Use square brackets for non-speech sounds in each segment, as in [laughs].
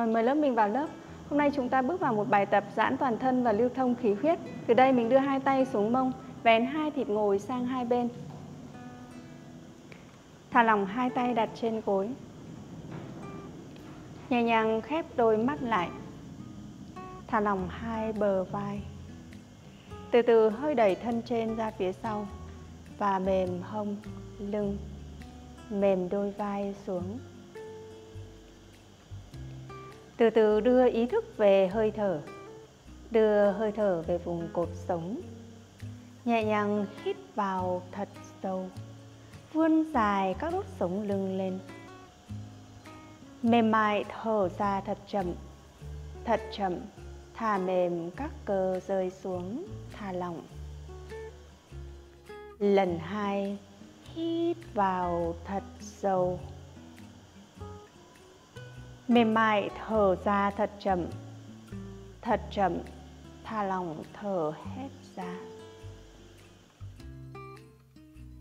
Ờ, mời lớp mình vào lớp. Hôm nay chúng ta bước vào một bài tập giãn toàn thân và lưu thông khí huyết. Từ đây mình đưa hai tay xuống mông, vén hai thịt ngồi sang hai bên. Thả lỏng hai tay đặt trên gối. Nhẹ nhàng khép đôi mắt lại. Thả lỏng hai bờ vai. Từ từ hơi đẩy thân trên ra phía sau và mềm hông, lưng, mềm đôi vai xuống. Từ từ đưa ý thức về hơi thở, đưa hơi thở về vùng cột sống. Nhẹ nhàng hít vào thật sâu, vươn dài các đốt sống lưng lên. Mềm mại thở ra thật chậm, thật chậm, thả mềm các cơ rơi xuống, thả lỏng. Lần hai, hít vào thật sâu mềm mại, thở ra thật chậm. Thật chậm, thả lỏng, thở hết ra.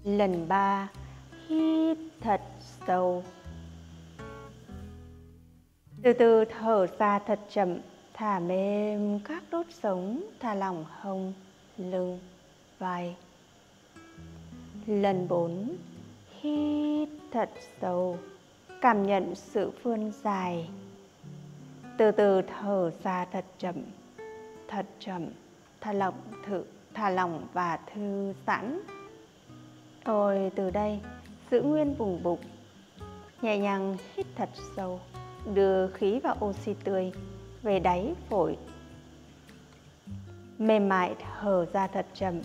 Lần ba, hít thật sâu. Từ từ thở ra thật chậm, thả mềm các đốt sống, thả lỏng hông, lưng, vai. Lần bốn, hít thật sâu cảm nhận sự vươn dài. Từ từ thở ra thật chậm thật chậm, thả lỏng thử, thả lỏng và thư giãn. Rồi từ đây giữ nguyên vùng bụng, nhẹ nhàng hít thật sâu, đưa khí và oxy tươi về đáy phổi. Mềm mại thở ra thật chậm,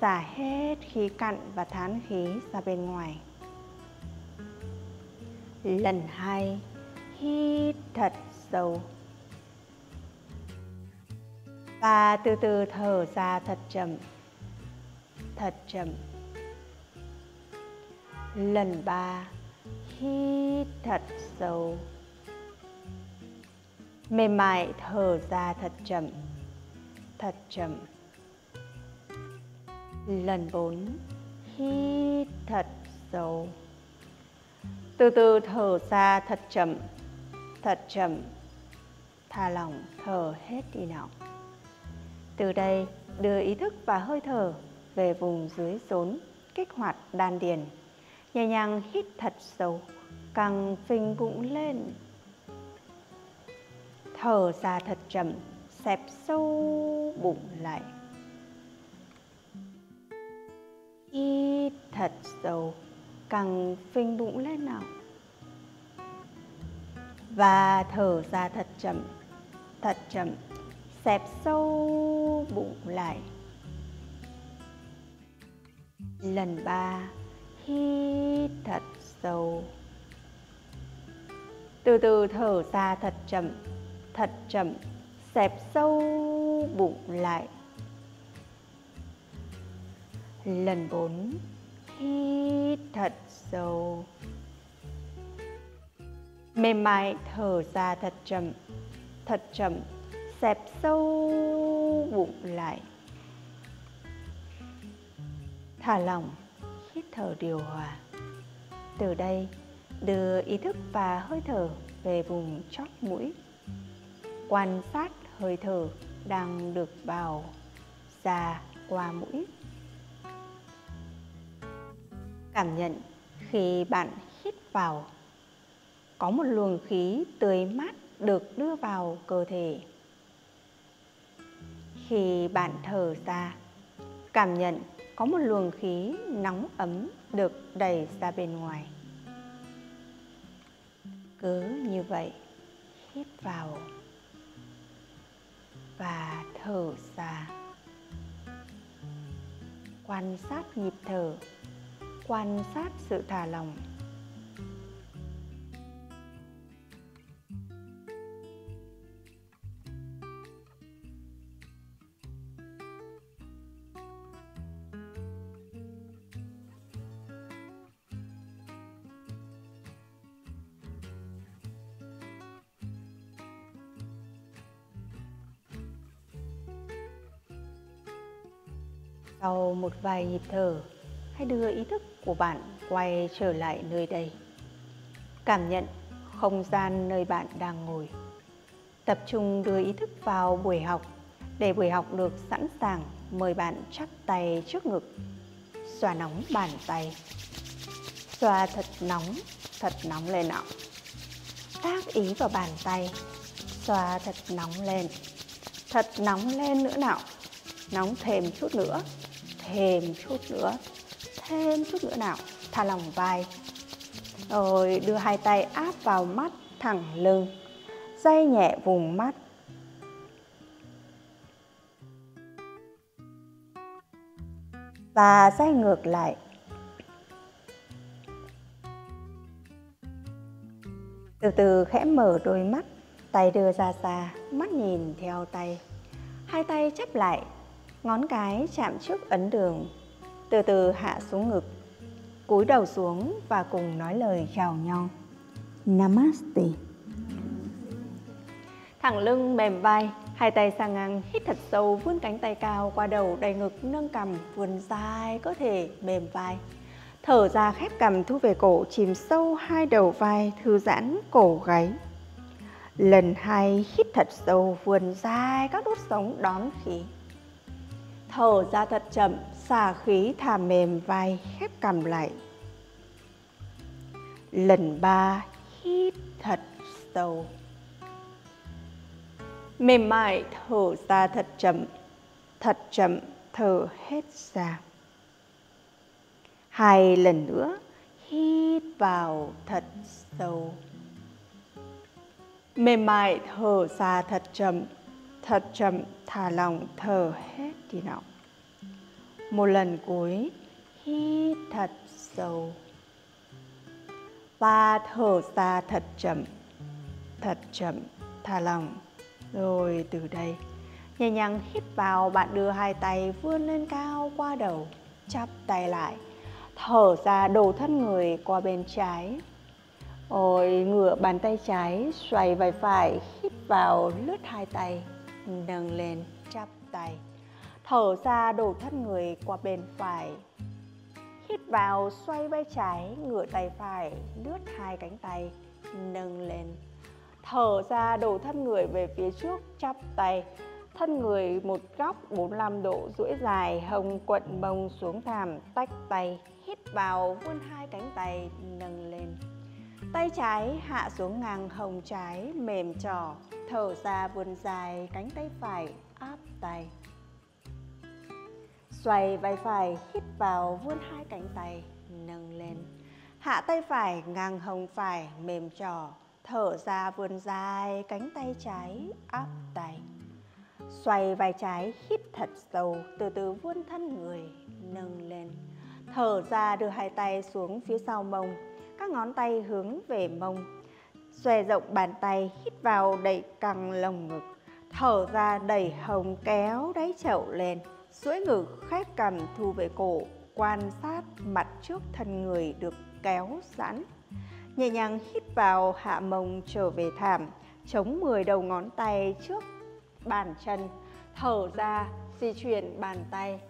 xả hết khí cặn và thán khí ra bên ngoài lần hai, hít thật sâu. Và từ từ thở ra thật chậm thật chậm. Lần ba, hít thật sâu. Mềm mại thở ra thật chậm thật chậm. Lần bốn, hít thật sâu từ từ thở ra thật chậm thật chậm. Thả lỏng, thở hết đi nào. Từ đây, đưa ý thức và hơi thở về vùng dưới rốn, kích hoạt đan điền. Nhẹ nhàng hít thật sâu, căng phình bụng lên. Thở ra thật chậm, xẹp sâu bụng lại. Hít thật sâu càng phình bụng lên nào. Và thở ra thật chậm thật chậm, xẹp sâu bụng lại. Lần ba, hít thật sâu. Từ từ thở ra thật chậm thật chậm, xẹp sâu bụng lại. Lần bốn hít thật sâu. Mềm mại thở ra thật chậm thật chậm, xẹp sâu bụng lại. Thả lỏng, hít thở điều hòa. Từ đây, đưa ý thức và hơi thở về vùng chót mũi. Quan sát hơi thở đang được vào ra qua mũi cảm nhận khi bạn hít vào. Có một luồng khí tươi mát được đưa vào cơ thể. Khi bạn thở ra, cảm nhận có một luồng khí nóng ấm được đẩy ra bên ngoài. Cứ như vậy, hít vào và thở ra. Quan sát nhịp thở quan sát sự thả lỏng. Sau một vài nhịp thở, hãy đưa ý thức của bạn quay trở lại nơi đây. Cảm nhận không gian nơi bạn đang ngồi. Tập trung đưa ý thức vào buổi học, để buổi học được sẵn sàng mời bạn chắp tay trước ngực. Xoa nóng bàn tay. Xoa thật nóng thật nóng lên ạ. Tác ý vào bàn tay. Xoa thật nóng lên. Thật nóng lên nữa nào. Nóng thêm chút nữa, thêm chút nữa thêm chút nữa nào. Thả lòng vai. Rồi, đưa hai tay áp vào mắt thẳng lưng. Day nhẹ vùng mắt. Và day ngược lại. Từ từ khẽ mở đôi mắt. Tay đưa ra xa, mắt nhìn theo tay. Hai tay chắp lại. Ngón cái chạm trước ấn đường từ từ hạ xuống ngực, cúi đầu xuống và cùng nói lời chào nhau. Namaste. Thẳng lưng, mềm vai, hai tay sang ngang, hít thật sâu, vươn cánh tay cao qua đầu đầy ngực, nâng cằm vươn dài có thể mềm vai. Thở ra khép cằm, thu về cổ, chìm sâu hai đầu vai, thư giãn cổ gáy. Lần hai, hít thật sâu vươn dài các đốt sống đón khí thở ra thật chậm xà khí thả mềm vai, khép cằm lại. Lần ba, hít thật sâu. Mềm mại, thở ra thật chậm thật chậm, thở hết ra. Hai lần nữa, hít vào thật sâu. Mềm mại, thở ra thật chậm thật chậm, thả lỏng, thở hết đi nào một lần cuối, hít thật sâu. Và thở ra thật chậm thật chậm, thả lỏng. Rồi từ đây, nhẹ nhàng hít vào, bạn đưa hai tay vươn lên cao qua đầu, chắp tay lại. Thở ra đổ thân người qua bên trái. Rồi ngửa bàn tay trái, xoay vai phải, hít vào, lướt hai tay, nâng lên, chắp tay thở ra đổ thân người qua bên phải. Hít vào, xoay vai trái, ngửa tay phải, lướt hai cánh tay, nâng lên. Thở ra đổ thân người về phía trước, chắp tay. Thân người một góc 45 độ, duỗi dài hông quận mông xuống thảm, tách tay. Hít vào, vươn hai cánh tay, nâng lên. Tay trái hạ xuống ngang hông trái, mềm trỏ thở ra vươn dài, cánh tay phải áp tay xoay vai phải, hít vào vươn hai cánh tay, nâng lên. Hạ tay phải, ngang hông phải, mềm trò, thở ra vươn dài, cánh tay trái áp tay. Xoay vai trái, hít thật sâu, từ từ vươn thân người, nâng lên. Thở ra đưa hai tay xuống phía sau mông, các ngón tay hướng về mông. Xòe rộng bàn tay, hít vào đẩy căng lồng ngực. Thở ra đẩy hồng kéo đáy chậu lên duỗi ngực khép cằm thu về cổ, quan sát mặt trước thân người được kéo giãn nhẹ nhàng hít vào hạ mông trở về thảm, chống 10 đầu ngón tay trước bàn chân, thở ra, di chuyển bàn tay.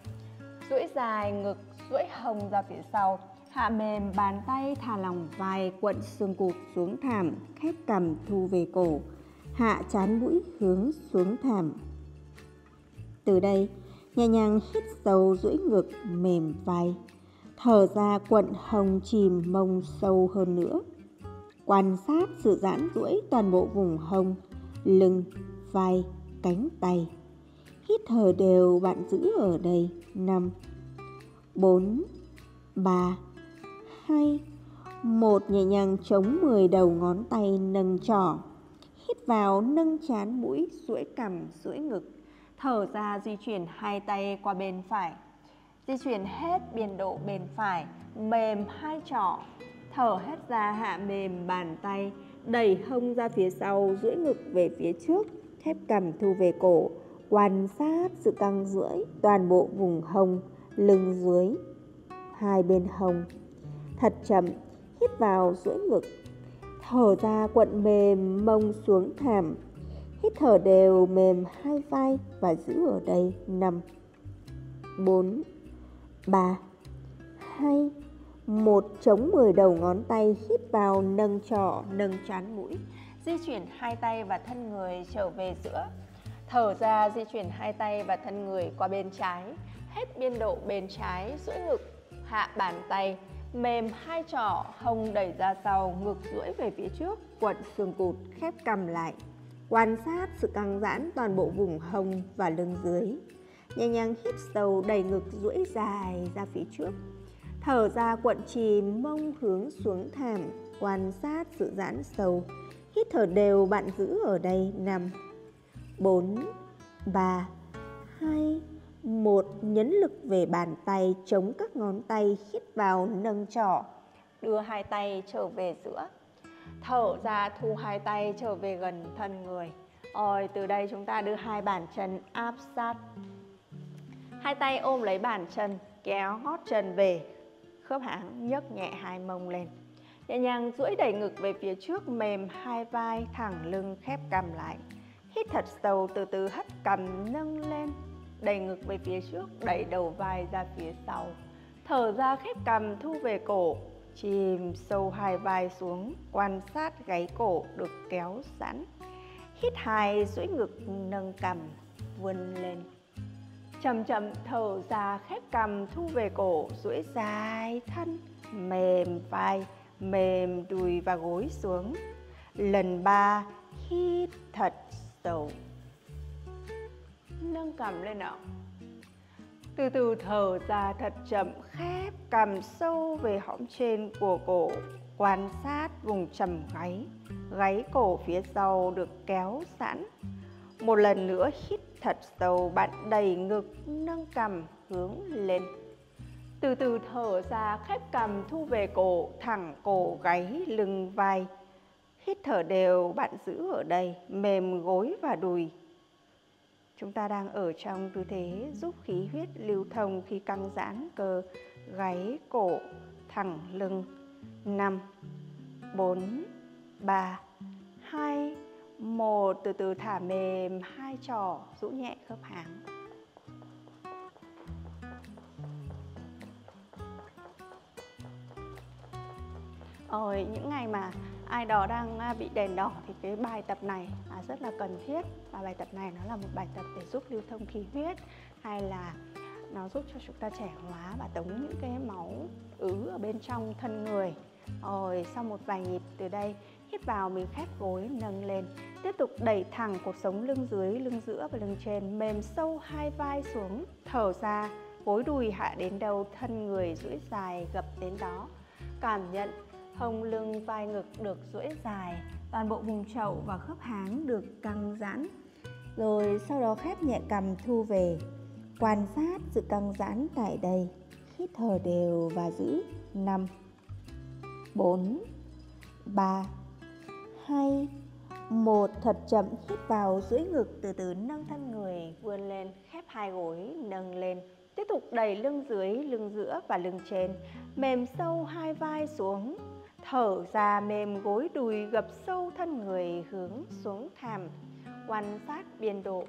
Duỗi dài ngực, duỗi hông ra phía sau, hạ mềm bàn tay thả lỏng vai quận xương cụt xuống thảm khép cằm thu về cổ. Hạ chán mũi hướng xuống thảm. Từ đây nhẹ nhàng hít sâu duỗi ngực, mềm vai. Thở ra quận hồng chìm mông sâu hơn nữa. Quan sát sự giãn duỗi toàn bộ vùng hông, lưng, vai, cánh tay. Hít thở đều bạn giữ ở đây. Năm, bốn, ba, hai. Một nhẹ nhàng chống 10 đầu ngón tay nâng trỏ. Hít vào, nâng chán mũi, duỗi cằm, duỗi ngực thở ra di chuyển hai tay qua bên phải. Di chuyển hết biên độ bên phải, mềm hai trỏ. Thở hết ra hạ mềm bàn tay, đẩy hông ra phía sau, duỗi ngực về phía trước khép cằm thu về cổ. Quan sát sự căng duỗi toàn bộ vùng hông, lưng dưới, hai bên hông. Thật chậm, hít vào duỗi ngực. Thở ra quận mềm mông xuống thảm hít thở đều mềm hai vai và giữ ở đây. Năm. Bốn. Ba. Hai. Một chống 10 đầu ngón tay hít vào nâng trỏ nâng chán mũi. Di chuyển hai tay và thân người trở về giữa. Thở ra di chuyển hai tay và thân người qua bên trái. Hết biên độ bên trái, duỗi ngực, hạ bàn tay, mềm hai trỏ, hông đẩy ra sau, ngực duỗi về phía trước, quận xương cụt, khép cầm lại. Quan sát sự căng giãn toàn bộ vùng hông và lưng dưới. Nhẹ nhàng hít sâu đẩy ngực duỗi dài ra phía trước. Thở ra cuộn chìm mông hướng xuống thảm, quan sát sự giãn sâu. Hít thở đều bạn giữ ở đây 5 4 3 2 1 nhấn lực về bàn tay chống các ngón tay hít vào nâng trỏ đưa hai tay trở về giữa thở ra, thu hai tay trở về gần thân người. Rồi từ đây chúng ta đưa hai bàn chân áp sát. Hai tay ôm lấy bàn chân, kéo gót chân về. Khớp háng nhấc nhẹ hai mông lên. Nhẹ nhàng duỗi đẩy ngực về phía trước, mềm hai vai thẳng lưng khép cằm lại. Hít thật sâu, từ từ hất cằm nâng lên. Đẩy ngực về phía trước, đẩy đầu vai ra phía sau. Thở ra khép cằm, thu về cổ chìm sâu hai vai xuống, quan sát gáy cổ được kéo sẵn. Hít hai duỗi ngực nâng cằm, vươn lên. Chậm chậm thở ra khép cằm, thu về cổ, duỗi dài thân, mềm vai, mềm đùi và gối xuống. Lần ba, hít thật sâu. Nâng cằm lên nào từ từ thở ra thật chậm, khép cằm sâu về hõm trên của cổ, quan sát vùng trầm gáy. Gáy cổ phía sau được kéo sẵn. Một lần nữa hít thật sâu, bạn đầy ngực nâng cằm hướng lên. Từ từ thở ra, khép cằm thu về cổ, thẳng cổ gáy lưng vai. Hít thở đều bạn giữ ở đây, mềm gối và đùi. Chúng ta đang ở trong tư thế giúp khí huyết lưu thông khi căng giãn cơ gáy, cổ, thẳng lưng. 5 4 3 2 1 từ từ thả mềm hai trò rũ nhẹ khớp háng. Ở những ngày mà ai đó đang à, bị đèn đỏ thì cái bài tập này à, rất là cần thiết. Và bài tập này nó là một bài tập để giúp lưu thông khí huyết, hay là nó giúp cho chúng ta trẻ hóa và tống những cái máu ứ ở bên trong thân người. Rồi sau một vài nhịp từ đây, hít vào mình khép gối, nâng lên. Tiếp tục đẩy thẳng cuộc sống lưng dưới, lưng giữa và lưng trên. Mềm sâu hai vai xuống, thở ra, gối đùi hạ đến đâu thân người, duỗi dài gập đến đó. Cảm nhận hông lưng, vai ngực được duỗi dài, toàn bộ vùng chậu và khớp háng được căng giãn. Rồi sau đó khép nhẹ cầm thu về, quan sát sự căng giãn tại đây. Hít thở đều và giữ. 5 4 3 2 một, thật chậm, hít vào dưới ngực, từ từ nâng thân người, vươn lên, khép hai gối, nâng lên. Tiếp tục đẩy lưng dưới, lưng giữa và lưng trên. Mềm sâu hai vai xuống thở ra mềm gối đùi gập sâu thân người hướng xuống thảm quan sát biên độ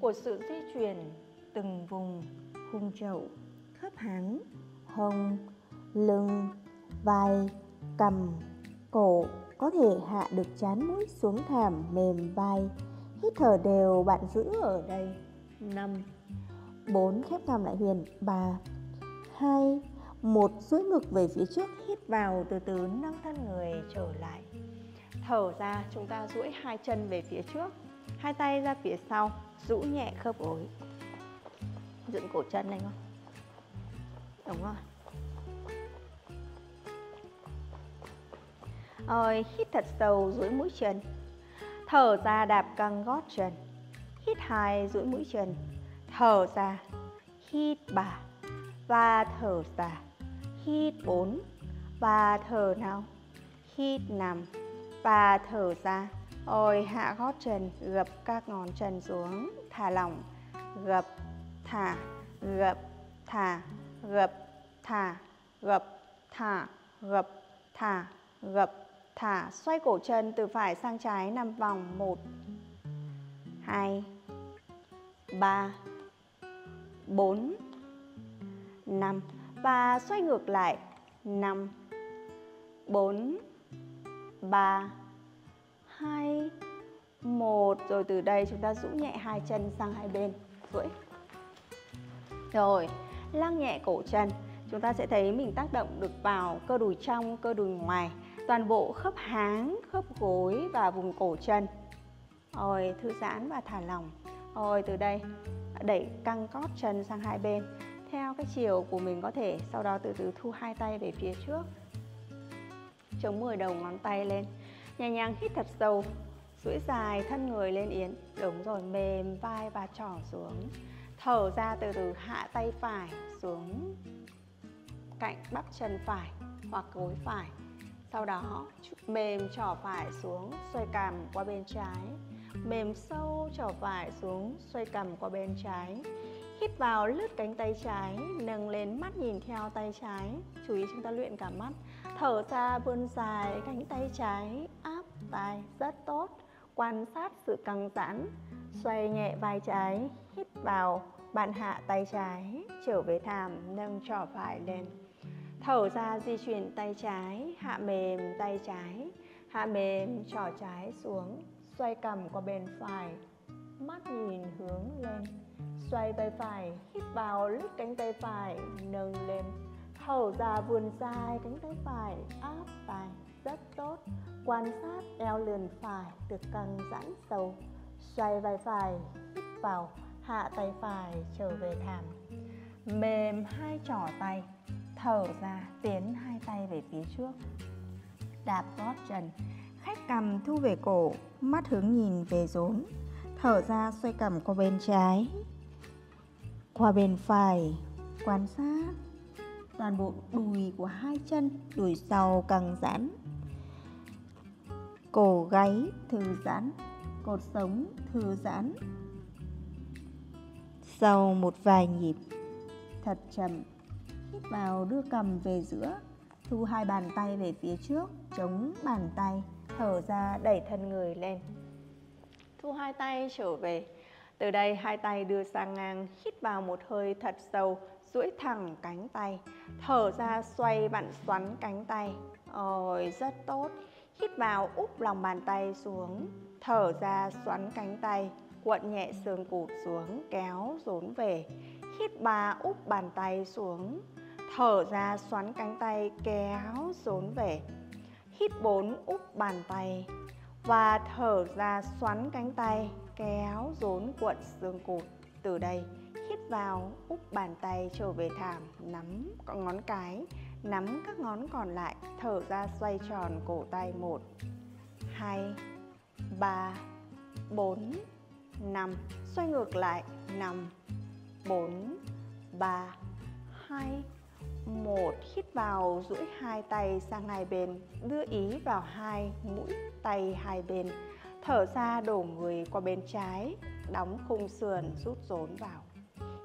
của sự di chuyển từng vùng khung chậu, khớp háng, hông, lưng, vai cầm cổ có thể hạ được chán mũi xuống thảm mềm vai. Hít thở đều bạn giữ ở đây. 5 4 khép cằm lại huyền. 3 2 một duỗi ngực về phía trước hít vào từ từ nâng thân người trở lại. Thở ra, chúng ta duỗi hai chân về phía trước, hai tay ra phía sau, rũ nhẹ khớp gối. Dựng cổ chân lên không? Đúng rồi. Rồi hít thật sâu, duỗi mũi chân. Thở ra, đạp căng gót chân. Hít hai, duỗi mũi chân. Thở ra, hít ba. Và thở ra hít 4 và thở nào. Hít 5 và thở ra. Rồi hạ gót chân, gập các ngón chân xuống, thả lỏng. Gập, thả gập thả gập thả gập thả gập thả gập, thả. Xoay cổ chân từ phải sang trái 5 vòng 1 2 3 4 5 và xoay ngược lại. 5 4 3 hai, một. Rồi từ đây chúng ta rũ nhẹ hai chân sang hai bên. Duỗi rồi, lăng nhẹ cổ chân. Chúng ta sẽ thấy mình tác động được vào cơ đùi trong, cơ đùi ngoài. Toàn bộ khớp háng, khớp gối và vùng cổ chân. Rồi, thư giãn và thả lỏng. Rồi, từ đây, đẩy căng cót chân sang hai bên theo cái chiều của mình có thể, sau đó từ từ thu hai tay về phía trước. Chống 10 đầu ngón tay lên. Nhẹ nhàng hít thật sâu, duỗi dài thân người lên yến. Đúng rồi, mềm vai và trỏ xuống. Thở ra từ từ, hạ tay phải xuống. Cạnh bắp chân phải hoặc gối phải. Sau đó mềm trỏ phải xuống, xoay cằm qua bên trái. Mềm sâu trỏ phải xuống, xoay cằm qua bên trái hít vào lướt cánh tay trái, nâng lên mắt nhìn theo tay trái. Chú ý chúng ta luyện cả mắt. Thở ra vươn dài, cánh tay trái, áp vai, rất tốt. Quan sát sự căng giãn xoay nhẹ vai trái, hít vào, bạn hạ tay trái, trở về thảm, nâng trỏ phải lên. Thở ra di chuyển tay trái, hạ mềm tay trái, hạ mềm trỏ trái xuống, xoay cầm qua bên phải, mắt nhìn hướng lên xoay tay phải, hít vào lướt cánh tay phải, nâng lên. Thở ra, vươn dài, cánh tay phải, áp vai rất tốt. Quan sát, eo lườn phải được căng giãn sâu. Xoay vai phải, hít vào, hạ tay phải, trở về thảm. Mềm hai trỏ tay, thở ra, tiến hai tay về phía trước. Đạp gót chân, khách cầm thu về cổ, mắt hướng nhìn về rốn thở ra xoay cầm qua bên trái, qua bên phải, quan sát. Toàn bộ đùi của hai chân, đùi sau căng giãn cổ gáy thư giãn, cột sống thư giãn. Sau một vài nhịp, thật chậm, hít vào đưa cầm về giữa, thu hai bàn tay về phía trước, chống bàn tay, thở ra đẩy thân người lên thu hai tay trở về. Từ đây, hai tay đưa sang ngang, hít vào một hơi thật sâu, duỗi thẳng cánh tay. Thở ra, xoay vặn xoắn cánh tay. Rồi rất tốt. Hít vào, úp lòng bàn tay xuống. Thở ra, xoắn cánh tay. Cuộn nhẹ xương cụt xuống, kéo, rốn về. Hít ba, úp bàn tay xuống. Thở ra, xoắn cánh tay, kéo, rốn về. Hít bốn, úp bàn tay và thở ra xoắn cánh tay, kéo rốn cuộn xương cụt. Từ đây, hít vào, úp bàn tay trở về thảm, nắm ngón cái, nắm các ngón còn lại, thở ra xoay tròn cổ tay một, hai, ba, bốn, năm. Xoay ngược lại, năm, bốn, ba, hai một, hít vào duỗi hai tay sang hai bên, đưa ý vào hai, mũi tay hai bên. Thở ra đổ người qua bên trái, đóng khung sườn rút rốn vào.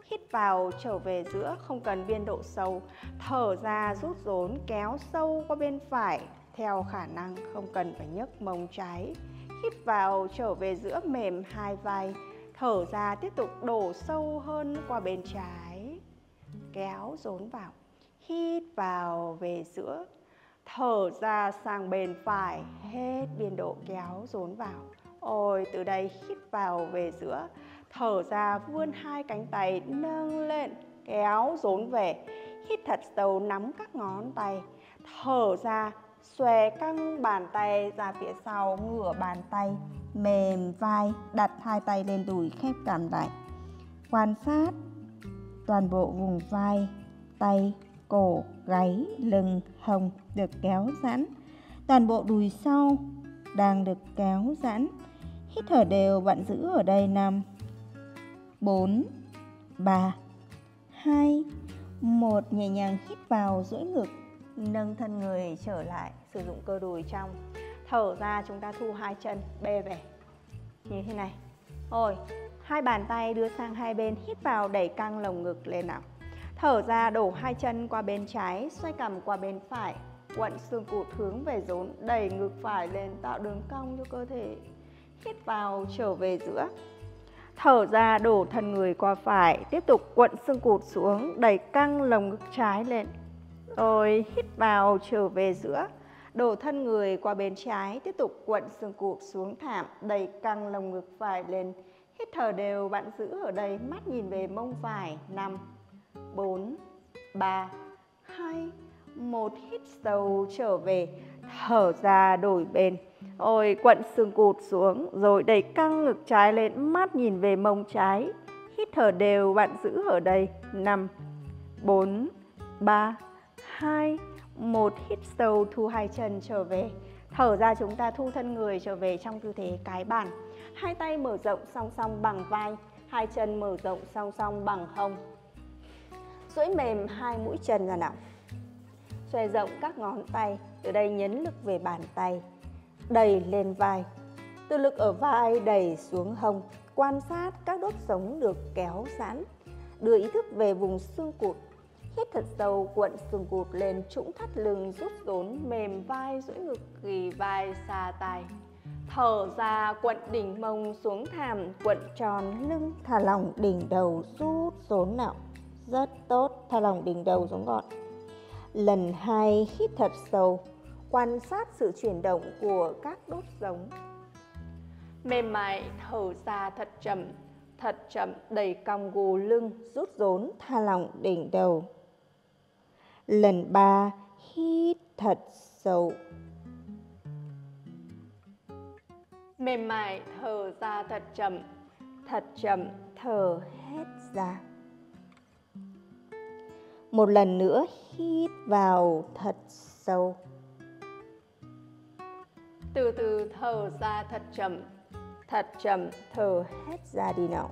Hít vào, trở về giữa, không cần biên độ sâu. Thở ra rút rốn, kéo sâu qua bên phải, theo khả năng không cần phải nhấc mông trái. Hít vào, trở về giữa, mềm hai vai. Thở ra tiếp tục đổ sâu hơn qua bên trái. Kéo rốn vào hít vào về giữa, thở ra sang bên phải, hết biên độ kéo rốn vào. Ôi, từ đây hít vào về giữa, thở ra vươn hai cánh tay nâng lên, kéo rốn về. Hít thật sâu, nắm các ngón tay, thở ra, xòe căng bàn tay ra phía sau, ngửa bàn tay, mềm vai, đặt hai tay lên đùi, khép cằm lại. Quan sát toàn bộ vùng vai, tay cổ, gáy lưng hông được kéo giãn. Toàn bộ đùi sau đang được kéo giãn. Hít thở đều bạn giữ ở đây năm 4 3 2 1 nhẹ nhàng hít vào duỗi ngực, nâng thân người trở lại, sử dụng cơ đùi trong. Thở ra chúng ta thu hai chân, bê về như thế này. Rồi, hai bàn tay đưa sang hai bên, hít vào, đẩy căng lồng ngực lên nào thở ra đổ hai chân qua bên trái xoay cằm qua bên phải Quận xương cụt hướng về rốn đẩy ngực phải lên tạo đường cong cho cơ thể hít vào trở về giữa thở ra đổ thân người qua phải tiếp tục quận xương cụt xuống đẩy căng lồng ngực trái lên rồi hít vào trở về giữa Đổ thân người qua bên trái, tiếp tục quận xương cụt xuống thảm, đẩy căng lồng ngực phải lên. Hít thở đều, bạn giữ ở đây, mắt nhìn về mông phải. 5, 4, 3, 2, 1. Hít sâu trở về, thở ra đổi bên. Ôi, quận xương cụt xuống, rồi đẩy căng ngực trái lên, mắt nhìn về mông trái. Hít thở đều, bạn giữ ở đây. 5, 4, 3, 2, 1. Hít sâu, thu hai chân trở về. Thở ra chúng ta thu thân người trở về trong tư thế cái bàn. Hai tay mở rộng song song bằng vai, hai chân mở rộng song song bằng hông. Duỗi mềm hai mũi chân ra nào. Xòe rộng các ngón tay, từ đây nhấn lực về bàn tay. Đẩy lên vai. Từ lực ở vai đẩy xuống hông, quan sát các đốt sống được kéo giãn. Đưa ý thức về vùng xương cụt Hít thật sâu, cuộn xương cụt lên, trũng thắt lưng, rút rốn, mềm vai, duỗi ngực, ghi vai, xa tai. Thở ra, cuộn đỉnh mông xuống thảm, cuộn tròn lưng, thả lỏng đỉnh đầu, rút rốn nào. Rất tốt, thả lỏng đỉnh đầu xuống gọn. Lần hai, hít thật sâu, quan sát sự chuyển động của các đốt giống. Mềm mại, thở ra thật chậm, thật chậm đẩy cong gù lưng, rút rốn, tha lỏng đỉnh đầu. Lần ba, hít thật sâu. Mềm mại thở ra thật chậm, thật chậm thở hết ra. Một lần nữa hít vào thật sâu. Từ từ thở ra thật chậm, thật chậm thở hết ra đi nào.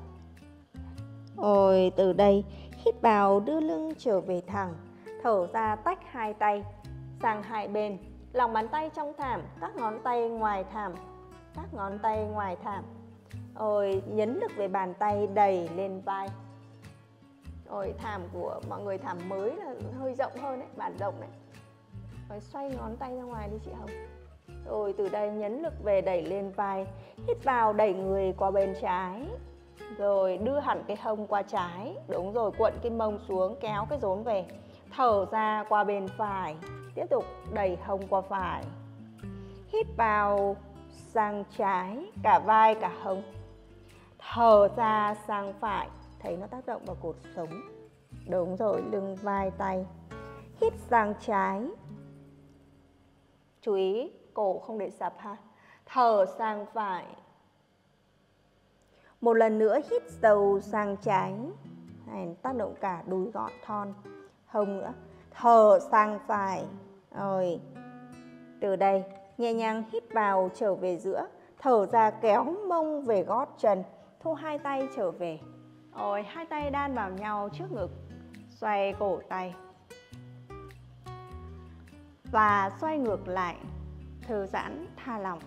Ôi, từ đây hít vào đưa lưng trở về thẳng thở ra tách hai tay sang hai bên lòng bàn tay trong thảm các ngón tay ngoài thảm các ngón tay ngoài thảm rồi nhấn lực về bàn tay đẩy lên vai rồi thảm của mọi người thảm mới là hơi rộng hơn đấy bản rộng đấy rồi xoay ngón tay ra ngoài đi chị hồng. Rồi từ đây nhấn lực về đẩy lên vai, hít vào đẩy người qua bên trái. Rồi đưa hẳn cái hông qua trái. Đúng rồi, cuộn cái mông xuống, kéo cái rốn về. Thở ra qua bên phải. Tiếp tục đẩy hông qua phải. Hít vào sang trái, cả vai, cả hông. Thở ra sang phải thấy nó tác động vào cột sống. Đúng rồi, lưng, vai, tay. Hít sang trái. Chú ý, cổ không để sập ha. Thở sang phải. Một lần nữa hít sâu sang trái. Này, tác động cả đùi gọn, thon. Hông nữa. Thở sang phải. Rồi, từ đây, nhẹ nhàng hít vào, trở về giữa. Thở ra kéo mông về gót chân. Thu hai tay trở về rồi hai tay đan vào nhau trước ngực, xoay cổ tay. Và xoay ngược lại, thư giãn, tha lỏng.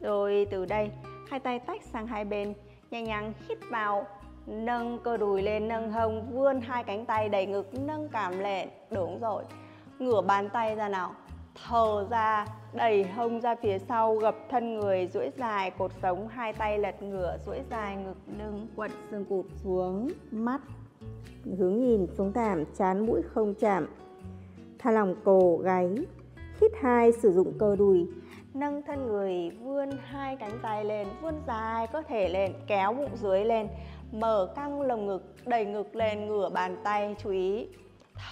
Rồi từ đây, hai tay tách sang hai bên, nhẹ nhàng hít vào, nâng cơ đùi lên, nâng hông, vươn hai cánh tay đẩy ngực, nâng cảm lên đúng rồi ngửa bàn tay ra nào thở ra, đẩy hông ra phía sau, gập thân người, duỗi dài, cột sống, hai tay lật ngửa, duỗi dài ngực lưng quặn xương cụt xuống mắt. Hướng nhìn xuống thảm, chán mũi không chạm. Tha lòng cổ gáy hít hai, sử dụng cơ đùi. Nâng thân người, vươn hai cánh tay lên, vươn dài cơ thể lên, kéo bụng dưới lên. Mở căng lồng ngực, đẩy ngực lên, ngửa bàn tay, chú ý.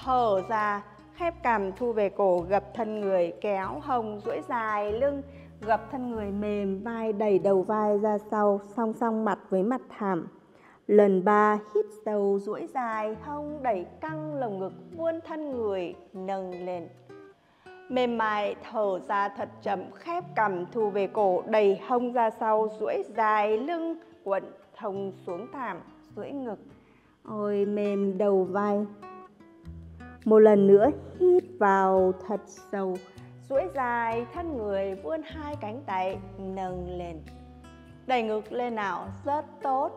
Thở ra khép cằm, thu về cổ, gập thân người, kéo hông, duỗi dài lưng, gập thân người mềm, vai đẩy đầu vai ra sau, song song mặt với mặt thảm. Lần ba, hít sâu, duỗi dài, hông đẩy căng lồng ngực vuông thân người, nâng lên. Mềm mại, thở ra thật chậm, khép cằm, thu về cổ, đẩy hông ra sau, duỗi dài lưng quận thông xuống thảm, duỗi ngực. Ôi, mềm đầu vai một lần nữa, hít vào thật sâu, duỗi dài thân người, vươn hai cánh tay, nâng lên. Đẩy ngực lên nào, rất tốt.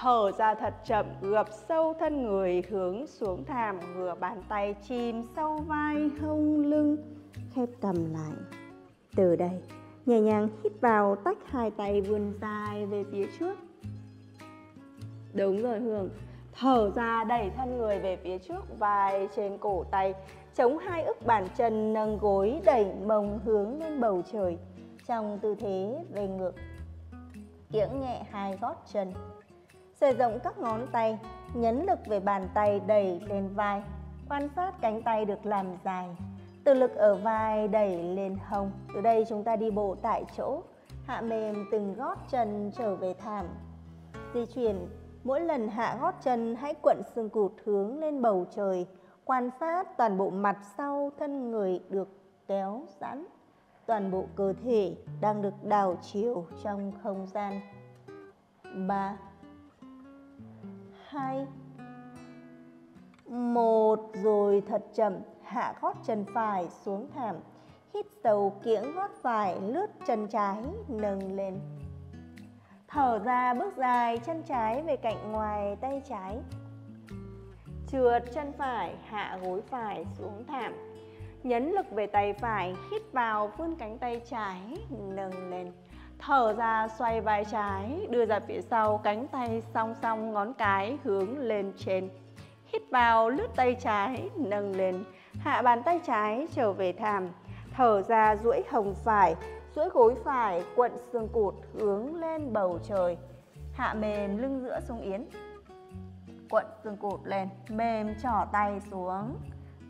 Thở ra thật chậm, gập sâu thân người, hướng xuống thảm, ngửa bàn tay chìm sâu vai hông lưng, khép cầm lại. Từ đây, nhẹ nhàng hít vào, tách hai tay vươn dài về phía trước. Đúng rồi Hương. Thở ra đẩy thân người về phía trước, vai trên cổ tay, chống hai ức bàn chân nâng gối đẩy mông hướng lên bầu trời trong tư thế về ngược. Kiễng nhẹ hai gót chân. Xòe rộng các ngón tay, nhấn lực về bàn tay đẩy lên vai. Quan sát cánh tay được làm dài. Từ lực ở vai đẩy lên hông. Từ đây chúng ta đi bộ tại chỗ. Hạ mềm từng gót chân trở về thảm. Di chuyển Mỗi lần hạ gót chân hãy quận xương cụt hướng lên bầu trời, quan sát toàn bộ mặt sau thân người được kéo giãn, toàn bộ cơ thể đang được đảo chiều trong không gian. 3 2 1 rồi thật chậm hạ gót chân phải xuống thảm, hít sâu kiễng gót phải lướt chân trái nâng lên. Thở ra bước dài, chân trái về cạnh ngoài tay trái. Trượt chân phải, hạ gối phải xuống thảm. Nhấn lực về tay phải, hít vào, vươn cánh tay trái, nâng lên. Thở ra, xoay vai trái, đưa ra phía sau, cánh tay song song, ngón cái hướng lên trên. Hít vào, lướt tay trái, nâng lên. Hạ bàn tay trái trở về thảm. Thở ra, duỗi hồng phải duỗi gối phải, quận xương cụt, hướng lên bầu trời. Hạ mềm lưng giữa xuống yến. Quận xương cụt lên, mềm trỏ tay xuống.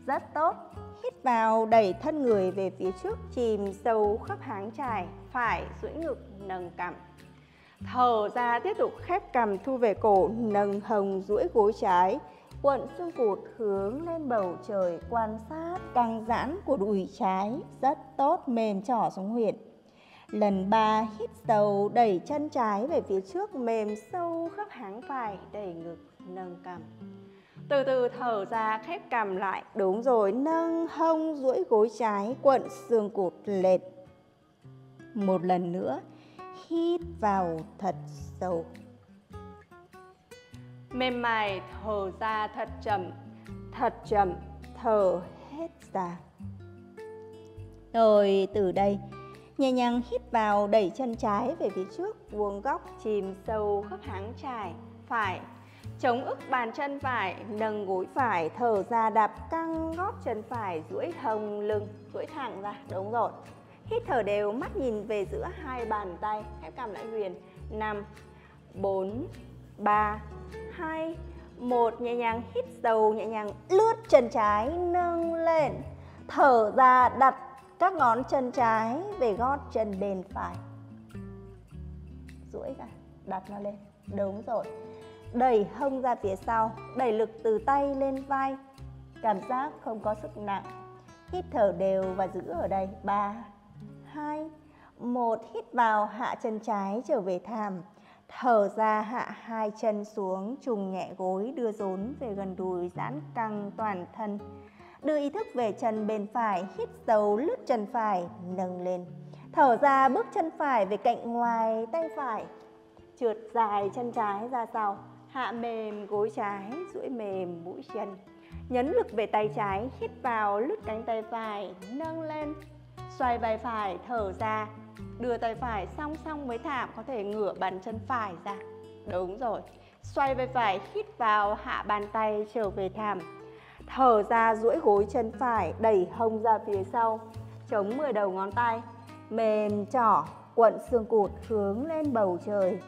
Rất tốt. Hít vào, đẩy thân người về phía trước, chìm sâu khắp háng trải, phải duỗi ngực, nâng cằm. Thở ra, tiếp tục khép cằm, thu về cổ, nâng hồng duỗi gối trái. Quận xương cụt hướng lên bầu trời, quan sát căng giãn của đùi trái. Rất tốt, mềm trỏ xuống huyệt Lần ba hít sâu đẩy chân trái về phía trước mềm sâu khắp háng phải đẩy ngực nâng cằm. Từ từ thở ra khép cằm lại. Đúng rồi, nâng hông duỗi gối trái quận xương cụt lệch. Một lần nữa, hít vào thật sâu. Mềm mại thở ra thật chậm, thật chậm, thở hết ra. Rồi từ đây Nhẹ nhàng hít vào đẩy chân trái về phía trước, vuông góc chìm sâu khớp háng trải, phải. Chống ức bàn chân phải, nâng gối phải, thở ra đạp căng gót chân phải, duỗi hông lưng, duỗi thẳng ra, đúng rồi. Hít thở đều, mắt nhìn về giữa hai bàn tay, khép cằm lại huyền. 5, 4, 3, 2, 1. Nhẹ nhàng hít sâu, nhẹ nhàng lướt chân trái, nâng lên. Thở ra đặt các ngón chân trái về gót chân bên phải. Duỗi ra, đặt nó lên. Đúng rồi. Đẩy hông ra phía sau, đẩy lực từ tay lên vai. Cảm giác không có sức nặng. Hít thở đều và giữ ở đây. Ba, hai, một, hít vào, hạ chân trái trở về thảm thở ra, hạ hai chân xuống, trùng nhẹ gối, đưa rốn về gần đùi, giãn căng toàn thân. Đưa ý thức về chân bên phải, hít sâu lướt chân phải, nâng lên. Thở ra bước chân phải về cạnh ngoài tay phải. Trượt dài chân trái ra sau, hạ mềm gối trái, duỗi mềm mũi chân. Nhấn lực về tay trái, hít vào lướt cánh tay phải, nâng lên. Xoay vai phải, thở ra. Đưa tay phải song song với thảm, có thể ngửa bàn chân phải ra. Đúng rồi. Xoay vai phải, hít vào, hạ bàn tay trở về thảm Thở ra duỗi gối chân phải, đẩy hông ra phía sau, chống 10 đầu ngón tay, mềm trỏ, cuộn xương cụt hướng lên bầu trời.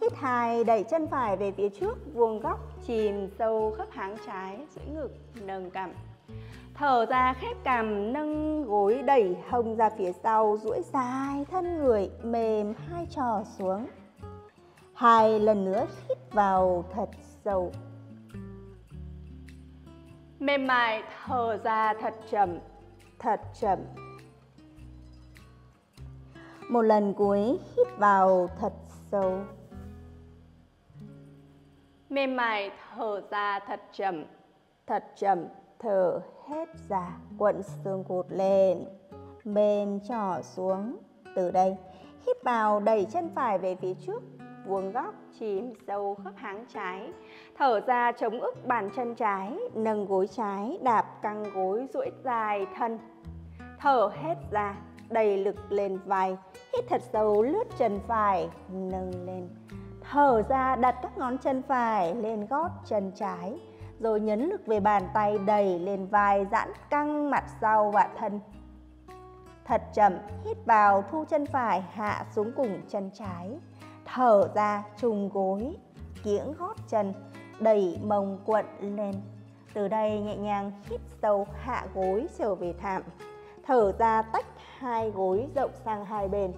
Hít hai, đẩy chân phải về phía trước, vuông góc, chìm sâu khớp háng trái, duỗi ngực, nâng cằm. Thở ra khép cằm, nâng gối đẩy hông ra phía sau, duỗi dài thân người, mềm hai trò xuống. Hai lần nữa hít vào thật sâu mềm mại, thở ra thật chậm thật chậm. Một lần cuối, hít vào thật sâu. Mềm mại, thở ra thật chậm thật chậm, thở hết ra, quận xương cụt lên. Mềm trỏ xuống, từ đây. Hít vào đẩy chân phải về phía trước, vuông góc chìm sâu khớp háng trái thở ra chống ức bàn chân trái nâng gối trái đạp căng gối duỗi dài thân thở hết ra đầy lực lên vai hít thật sâu lướt chân phải nâng lên Thở ra đặt các ngón chân phải lên gót chân trái, rồi nhấn lực về bàn tay đẩy lên vai giãn căng mặt sau và thân. Thật chậm, hít vào thu chân phải hạ xuống cùng chân trái. Thở ra trùng gối, kiễng gót chân, đẩy mông quận lên. Từ đây nhẹ nhàng hít sâu hạ gối trở về thảm. Thở ra tách hai gối rộng sang hai bên.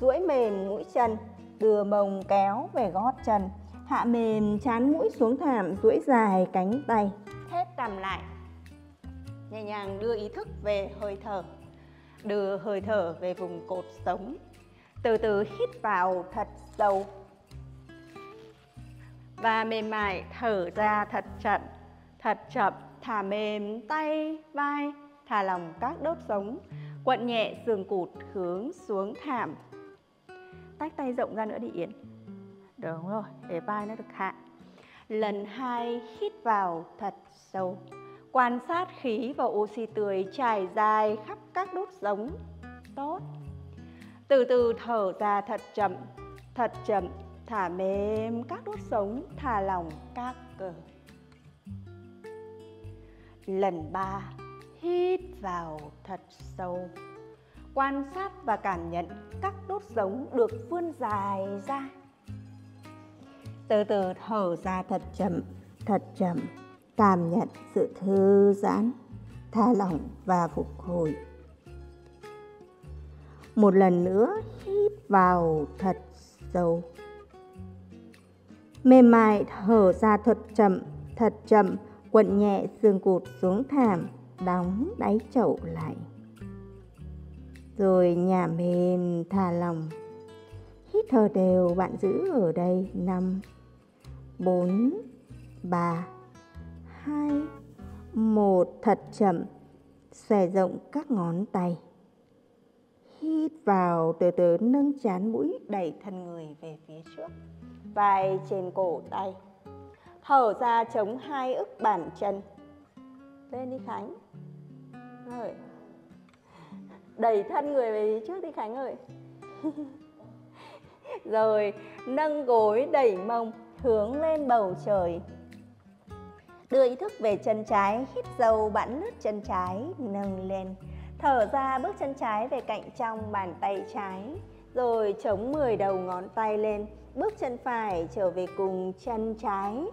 duỗi mềm mũi chân, đưa mông kéo về gót chân. Hạ mềm chán mũi xuống thảm, duỗi dài cánh tay. Thép cầm lại. Nhẹ nhàng đưa ý thức về hơi thở. Đưa hơi thở về vùng cột sống. Từ từ hít vào thật sâu. Và mềm mại thở ra thật chậm, thật chậm, thả mềm tay, vai, thả lỏng các đốt sống, quặn nhẹ xương cụt hướng xuống thảm. Tách tay rộng ra nữa đi Yến. Đúng rồi, để vai nó được hạ. Lần hai hít vào thật sâu. Quan sát khí và oxy tươi trải dài khắp các đốt sống Tốt. Từ từ thở ra thật chậm, thật chậm, thả mềm các đốt sống, thả lỏng các cơ. Lần ba, hít vào thật sâu. Quan sát và cảm nhận các đốt sống được vươn dài ra. Từ từ thở ra thật chậm, thật chậm, cảm nhận sự thư giãn, thả lỏng và phục hồi. Một lần nữa hít vào thật sâu. Mềm mại thở ra thật chậm, thật chậm, quận nhẹ xương cụt xuống thảm, đóng đáy chậu lại. Rồi nhả mềm thả lòng. Hít thở đều bạn giữ ở đây 5 4 3 2 1 thật chậm xòe rộng các ngón tay hít vào, từ từ nâng chán mũi đẩy thân người về phía trước. Vai trên cổ tay. Thở ra chống hai ức bàn chân. Lên đi khánh. Rồi. Đẩy thân người về phía trước đi khánh ơi. [laughs] Rồi, nâng gối đẩy mông hướng lên bầu trời. Đưa ý thức về chân trái, hít sâu bạn lướt chân trái, nâng lên thở ra bước chân trái về cạnh trong bàn tay trái. Rồi chống 10 đầu ngón tay lên, bước chân phải trở về cùng chân trái.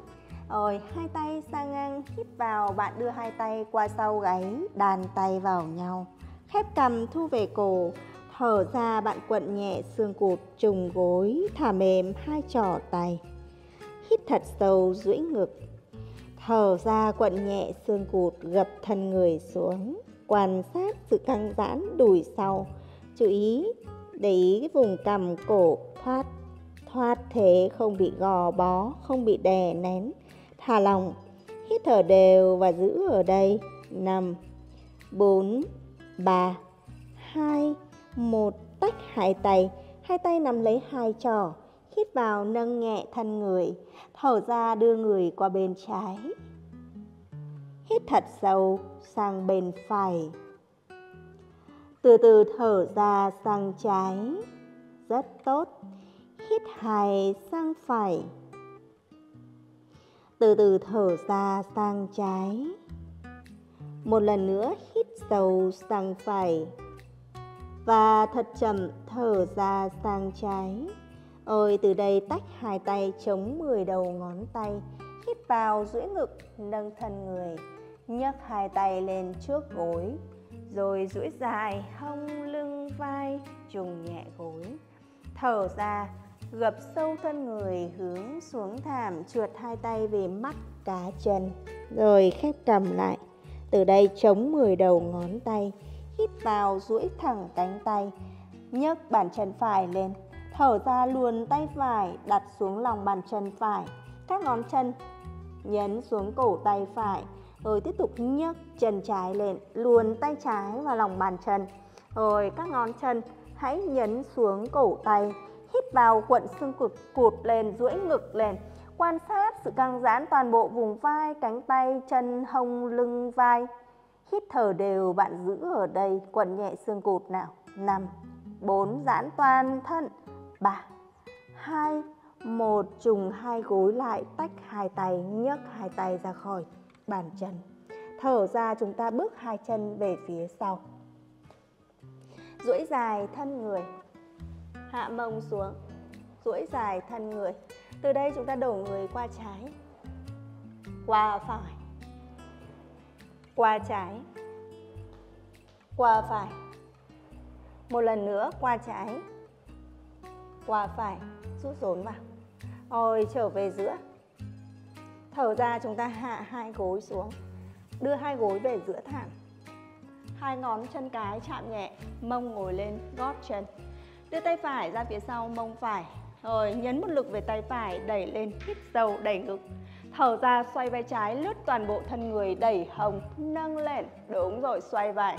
Rồi hai tay sang ngang, hít vào, bạn đưa hai tay qua sau gáy, đàn tay vào nhau. Khép cầm thu về cổ. Thở ra, bạn quận nhẹ xương cụt, trùng gối, thả mềm hai trỏ tay. Hít thật sâu, duỗi ngực. Thở ra, quận nhẹ xương cụt, gập thân người xuống quan sát sự căng giãn đùi sau. Chú ý, để ý cái vùng cằm cổ, thoát thoát thế không bị gò bó, không bị đè nén. Thả lỏng, hít thở đều và giữ ở đây. 5 4 3 2 1 tách hai tay. Hai tay nắm lấy hai trò. Hít vào, nâng nhẹ thân người. Thở ra, đưa người qua bên trái. Hít thật sâu sang bên phải. Từ từ thở ra sang trái. Rất tốt. Hít hai sang phải. Từ từ thở ra sang trái. Một lần nữa hít sâu sang phải. Và thật chậm thở ra sang trái. Ôi, từ đây tách hai tay chống 10 đầu ngón tay. Hít vào duỗi ngực, nâng thân người nhấc hai tay lên trước gối, rồi duỗi dài hông lưng vai, trùng nhẹ gối. Thở ra, gập sâu thân người hướng xuống thảm, trượt hai tay về mắt, cá chân, rồi khép cầm lại. Từ đây chống 10 đầu ngón tay, hít vào duỗi thẳng cánh tay, nhấc bàn chân phải lên. Thở ra luồn tay phải, đặt xuống lòng bàn chân phải. Các ngón chân nhấn xuống cổ tay phải rồi tiếp tục nhấc chân trái lên, luồn tay trái vào lòng bàn chân. Rồi các ngón chân, hãy nhấn xuống cổ tay, hít vào cuộn xương cụt cụt lên, duỗi ngực lên. Quan sát sự căng giãn toàn bộ vùng vai, cánh tay, chân, hông, lưng, vai. Hít thở đều bạn giữ ở đây quần nhẹ xương cụt nào. 5 4 giãn toàn thân. 3 2 một, trùng hai gối lại, tách hai tay, nhấc hai tay ra khỏi bàn chân thở ra chúng ta bước hai chân về phía sau. Duỗi dài thân người. Hạ mông xuống. Duỗi dài thân người. Từ đây chúng ta đổ người qua trái. Qua phải. Qua trái. Qua phải. Một lần nữa, qua trái. Qua phải. Rút rốn vào. Rồi trở về giữa thở ra chúng ta hạ hai gối xuống, đưa hai gối về giữa thảm. Hai ngón chân cái chạm nhẹ, mông ngồi lên, gót chân. Đưa tay phải ra phía sau, mông phải. Rồi nhấn một lực về tay phải, đẩy lên, hít sâu, đẩy ngực. Thở ra, xoay vai trái, lướt toàn bộ thân người, đẩy hông nâng lên. Đúng rồi, xoay vai.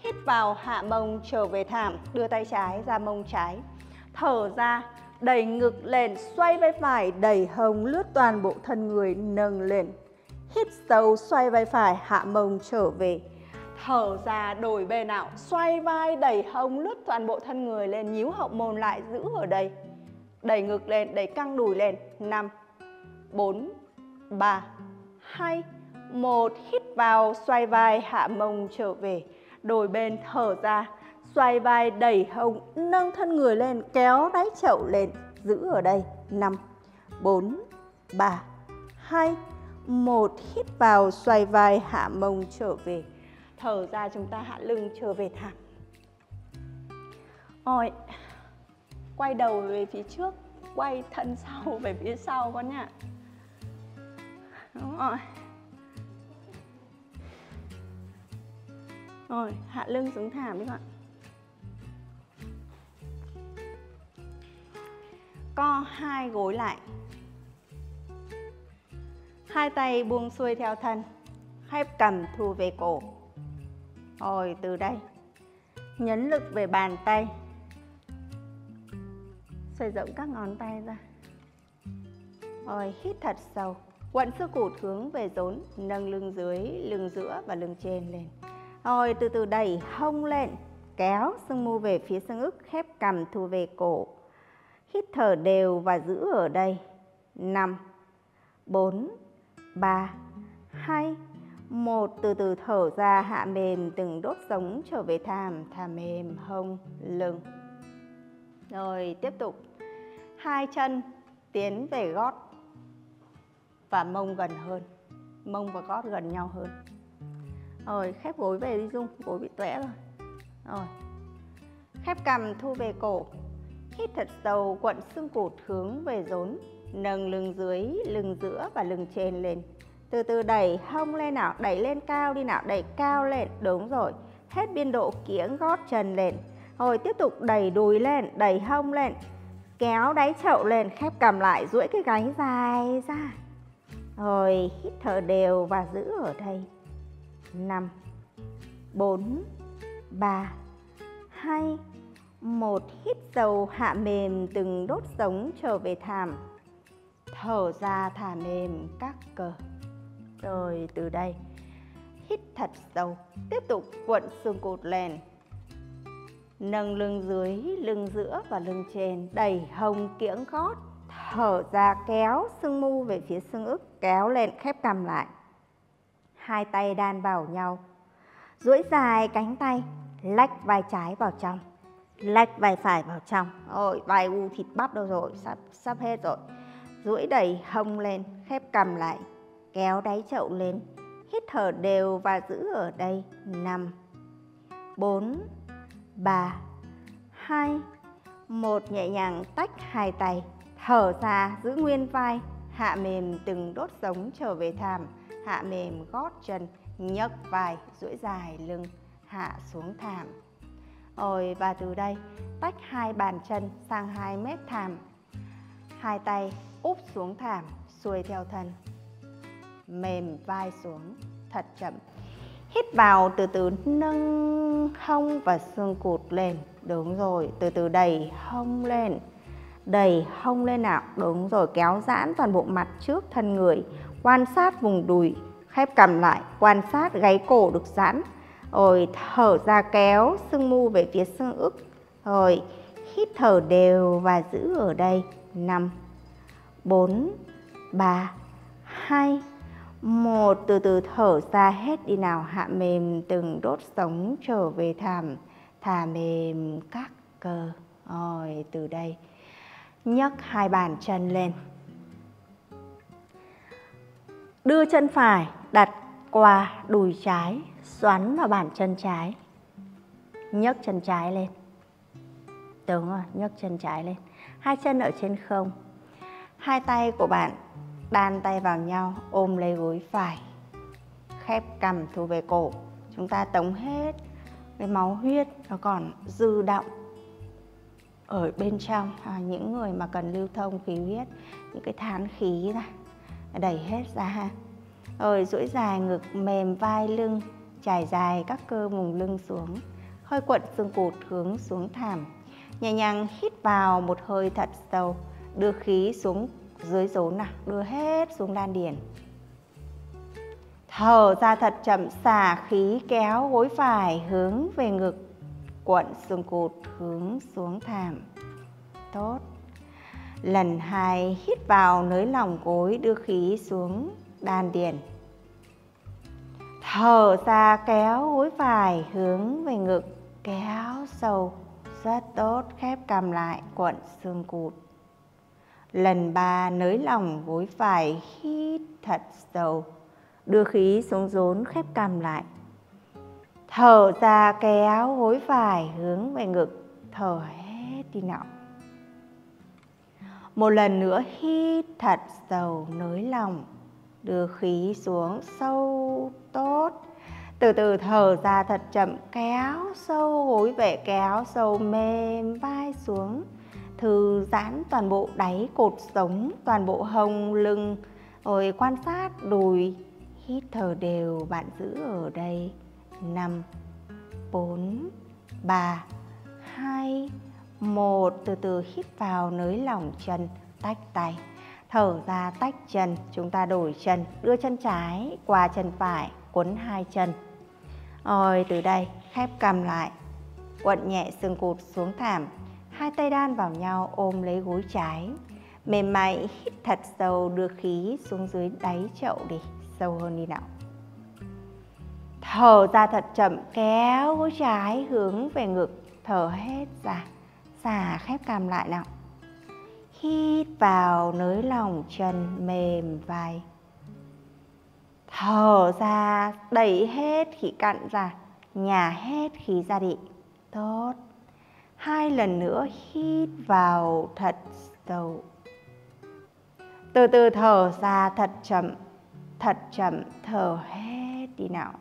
Hít vào, hạ mông, trở về thảm. Đưa tay trái ra mông trái. Thở ra đẩy ngực lên, xoay vai phải, đẩy hông lướt toàn bộ thân người, nâng lên. Hít sâu, xoay vai phải, hạ mông trở về. Thở ra, đổi bên nào, xoay vai, đẩy hông lướt toàn bộ thân người lên, nhíu hậu môn lại, giữ ở đây. Đẩy ngực lên, đẩy căng đùi lên. 5 4 3 2 1 hít vào, xoay vai, hạ mông trở về. Đổi bên, thở ra xoay vai đẩy hông nâng thân người lên, kéo đáy chậu lên, giữ ở đây. 5 4 3 2 1 hít vào, xoay vai, hạ mông trở về. Thở ra chúng ta hạ lưng trở về thẳng rồi quay đầu về phía trước, quay thân sau [laughs] về phía sau con nhá. Đúng rồi. Rồi, hạ lưng xuống thảm đi các bạn. Co hai gối lại. Hai tay buông xuôi theo thân, khép cầm thu về cổ. Rồi từ đây, nhấn lực về bàn tay. Xoay rộng các ngón tay ra. Rồi hít thật sâu, quặn xương cụt hướng về rốn, nâng lưng dưới, lưng giữa và lưng trên lên. Rồi từ từ đẩy hông lên, kéo xương mu về phía xương ức, khép cầm thu về cổ hít thở đều và giữ ở đây. 5 4 3 2 một. Từ từ thở ra, hạ mềm, từng đốt sống trở về thảm thả mềm, hông, lưng. Rồi, tiếp tục. Hai chân tiến về gót và mông gần hơn. Mông và gót gần nhau hơn. Rồi, khép gối về đi dung. Gối bị tuẽ rồi. Rồi. Khép cằm, thu về cổ hít thật sâu, quặn xương cụt hướng về rốn, nâng lưng dưới, lưng giữa và lưng trên lên. Từ từ đẩy hông lên nào, đẩy lên cao đi nào, đẩy cao lên, đúng rồi. Hết biên độ kiếng gót chân lên. Rồi tiếp tục đẩy đùi lên, đẩy hông lên. Kéo đáy chậu lên, khép cầm lại, duỗi cái gáy dài ra. Rồi hít thở đều và giữ ở đây. 5 4 3 2 một hít sâu hạ mềm, từng đốt sống trở về thảm. Thở ra thả mềm các cơ rồi từ đây, hít thật sâu, tiếp tục cuộn xương cột lên. Nâng lưng dưới, lưng giữa và lưng trên, đẩy hông kiễng gót. Thở ra kéo xương mu về phía xương ức, kéo lên khép cầm lại. Hai tay đan vào nhau. Duỗi dài cánh tay, lách vai trái vào trong lách vai phải vào trong. Ôi, vai u thịt bắp đâu rồi? Sắp sắp hết rồi. Duỗi đẩy hông lên, khép cầm lại, kéo đáy chậu lên. Hít thở đều và giữ ở đây. 5 4 3 2 1 nhẹ nhàng tách hai tay. Thở ra, giữ nguyên vai. Hạ mềm từng đốt sống trở về thảm. Hạ mềm gót chân, nhấc vai, duỗi dài lưng. Hạ xuống thảm rồi và từ đây, tách hai bàn chân sang hai mép thảm. Hai tay úp xuống thảm, xuôi theo thân. Mềm vai xuống, thật chậm. Hít vào, từ từ nâng hông và xương cụt lên. Đúng rồi, từ từ đẩy hông lên. Đẩy hông lên nào. Đúng rồi, kéo giãn toàn bộ mặt trước thân người. Quan sát vùng đùi, khép cầm lại. Quan sát gáy cổ được giãn rồi thở ra kéo xương mu về phía xương ức. Rồi hít thở đều và giữ ở đây. 5 4 3 2 một, từ từ thở ra hết đi nào. Hạ mềm từng đốt sống trở về thảm, thả mềm các cơ. Rồi, từ đây. Nhấc hai bàn chân lên. Đưa chân phải đặt qua đùi trái xoắn vào bàn chân trái. Nhấc chân trái lên. Đúng rồi nhấc chân trái lên. Hai chân ở trên không. Hai tay của bạn đan tay vào nhau ôm lấy gối phải. Khép cằm thu về cổ. Chúng ta tống hết cái máu huyết nó còn dư động ở bên trong. À, những người mà cần lưu thông khí huyết những cái thán khí ra đẩy hết ra rồi duỗi dài ngực, mềm vai lưng, trải dài các cơ vùng lưng xuống. Hơi cuộn xương cụt hướng xuống thảm. Nhẹ nhàng hít vào một hơi thật sâu, đưa khí xuống dưới rốn nào, đưa hết xuống đan điền. Thở ra thật chậm, xả khí kéo gối phải hướng về ngực cuộn xương cụt hướng xuống thảm. Tốt. Lần hai hít vào nới lỏng gối, đưa khí xuống đan điền. Thở ra kéo gối phải, hướng về ngực, kéo sâu, rất tốt, khép cầm lại, cuộn xương cụt. Lần ba, nới lỏng gối phải, hít thật sâu, đưa khí xuống rốn, khép cằm lại. Thở ra kéo gối phải, hướng về ngực, thở hết đi nào một lần nữa, hít thật sâu, nới lỏng đưa khí xuống sâu tốt. Từ từ thở ra thật chậm, kéo sâu gối về, kéo sâu mềm vai xuống. Thư giãn toàn bộ đáy cột sống, toàn bộ hông, lưng. Rồi quan sát, đùi. Hít thở đều bạn giữ ở đây. 5 4 3 2 1 từ từ hít vào nới lỏng chân, tách tay thở ra tách chân, chúng ta đổi chân, đưa chân trái qua chân phải, quấn hai chân. Rồi, từ đây, khép cầm lại quận nhẹ xương cụt xuống thảm. Hai tay đan vào nhau, ôm lấy gối trái. Mềm mại, hít thật sâu, đưa khí xuống dưới đáy chậu đi, sâu hơn đi nào. Thở ra thật chậm, kéo gối trái hướng về ngực, thở hết ra. Xả khép cằm lại nào hít vào nới lòng chân mềm vai. Thở ra, đẩy hết khí cặn ra, nhả hết khí ra đi. Tốt. Hai lần nữa hít vào thật sâu. Từ từ thở ra thật chậm thật chậm, thở hết đi nào.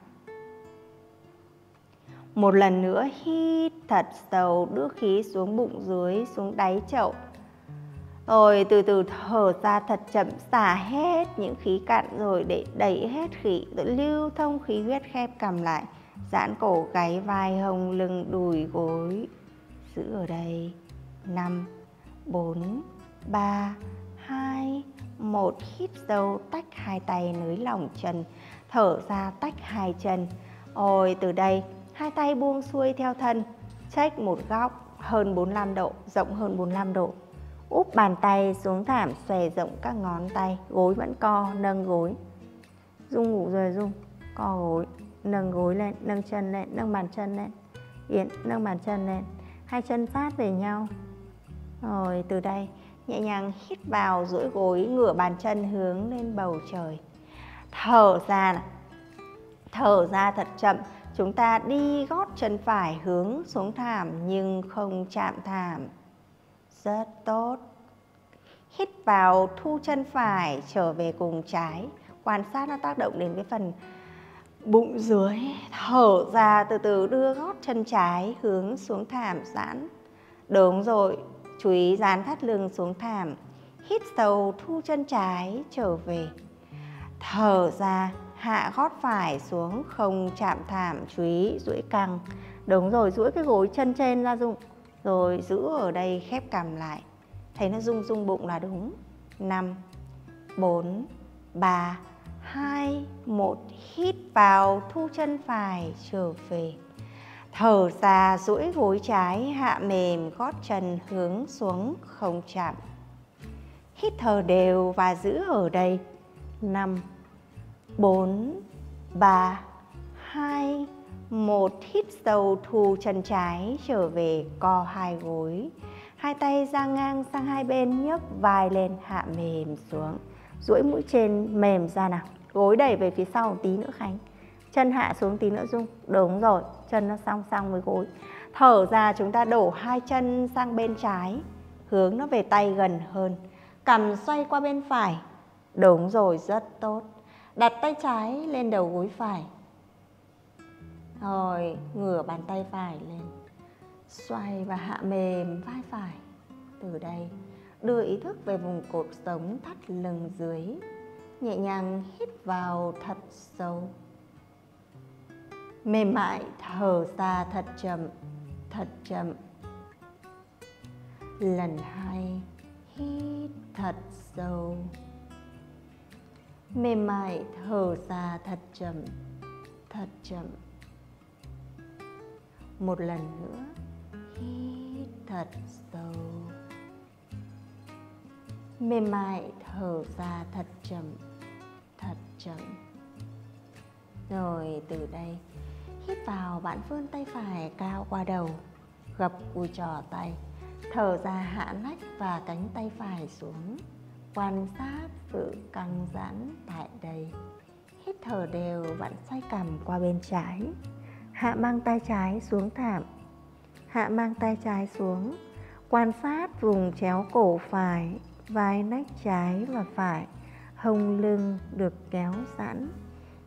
Một lần nữa hít thật sâu, đưa khí xuống bụng dưới, xuống đáy chậu rồi, từ từ thở ra thật chậm, xả hết những khí cạn rồi để đẩy hết khí, rồi lưu thông khí huyết khép cầm lại. Giãn cổ, gáy vai, hông lưng, đùi, gối. Giữ ở đây. 5 4 3 2 1 hít sâu, tách hai tay nới lỏng chân. Thở ra, tách hai chân. Ôi, từ đây, hai tay buông xuôi theo thân. Check một góc hơn 45 độ, rộng hơn 45 độ úp bàn tay xuống thảm, xòe rộng các ngón tay, gối vẫn co, nâng gối. Dung ngủ rồi dung, co gối, nâng gối lên, nâng chân lên, nâng bàn chân lên. Yến, nâng bàn chân lên, hai chân sát về nhau. Rồi từ đây, nhẹ nhàng hít vào duỗi gối ngửa bàn chân hướng lên bầu trời. Thở ra thở ra thật chậm, chúng ta đi gót chân phải hướng xuống thảm nhưng không chạm thảm rất tốt. Hít vào, thu chân phải, trở về cùng trái. Quan sát nó tác động đến cái phần bụng dưới. Thở ra từ từ đưa gót chân trái hướng xuống thảm giãn. Đúng rồi, chú ý dán thắt lưng xuống thảm. Hít sâu, thu chân trái, trở về. Thở ra, hạ gót phải xuống, không chạm thảm, chú ý duỗi căng. Đúng rồi, duỗi cái gối chân trên ra dùng rồi giữ ở đây khép cằm lại. Thấy nó rung rung bụng là đúng. 5 4 3 2 1 hít vào, thu chân phải, trở về. Thở ra, duỗi gối trái, hạ mềm, gót chân hướng xuống, không chạm. Hít thở đều và giữ ở đây. 5 4 3 2 một hít sâu thu chân trái, trở về co hai gối. Hai tay ra ngang sang hai bên, nhấc vai lên, hạ mềm xuống. Duỗi mũi trên, mềm ra nào. Gối đẩy về phía sau một tí nữa, khánh. Chân hạ xuống tí nữa, dung. Đúng rồi, chân nó song song với gối. Thở ra, chúng ta đổ hai chân sang bên trái. Hướng nó về tay gần hơn. Cầm xoay qua bên phải. Đúng rồi, rất tốt. Đặt tay trái lên đầu gối phải rồi, ngửa bàn tay phải lên. Xoay và hạ mềm vai phải. Từ đây, đưa ý thức về vùng cột sống thắt lưng dưới. Nhẹ nhàng hít vào thật sâu. Mềm mại thở ra thật chậm thật chậm. Lần hai, hít thật sâu. Mềm mại thở ra thật chậm thật chậm một lần nữa. Hít thật sâu. Mềm mại thở ra thật chậm thật chậm. Rồi từ đây, hít vào bạn vươn tay phải cao qua đầu, gập cùi trỏ tay, thở ra hạ nách và cánh tay phải xuống. Quan sát sự căng giãn tại đây. Hít thở đều bạn xoay cằm qua bên trái hạ mang tay trái xuống thảm. Hạ mang tay trái xuống, quan sát vùng chéo cổ phải, vai nách trái và phải, hông lưng được kéo sẵn.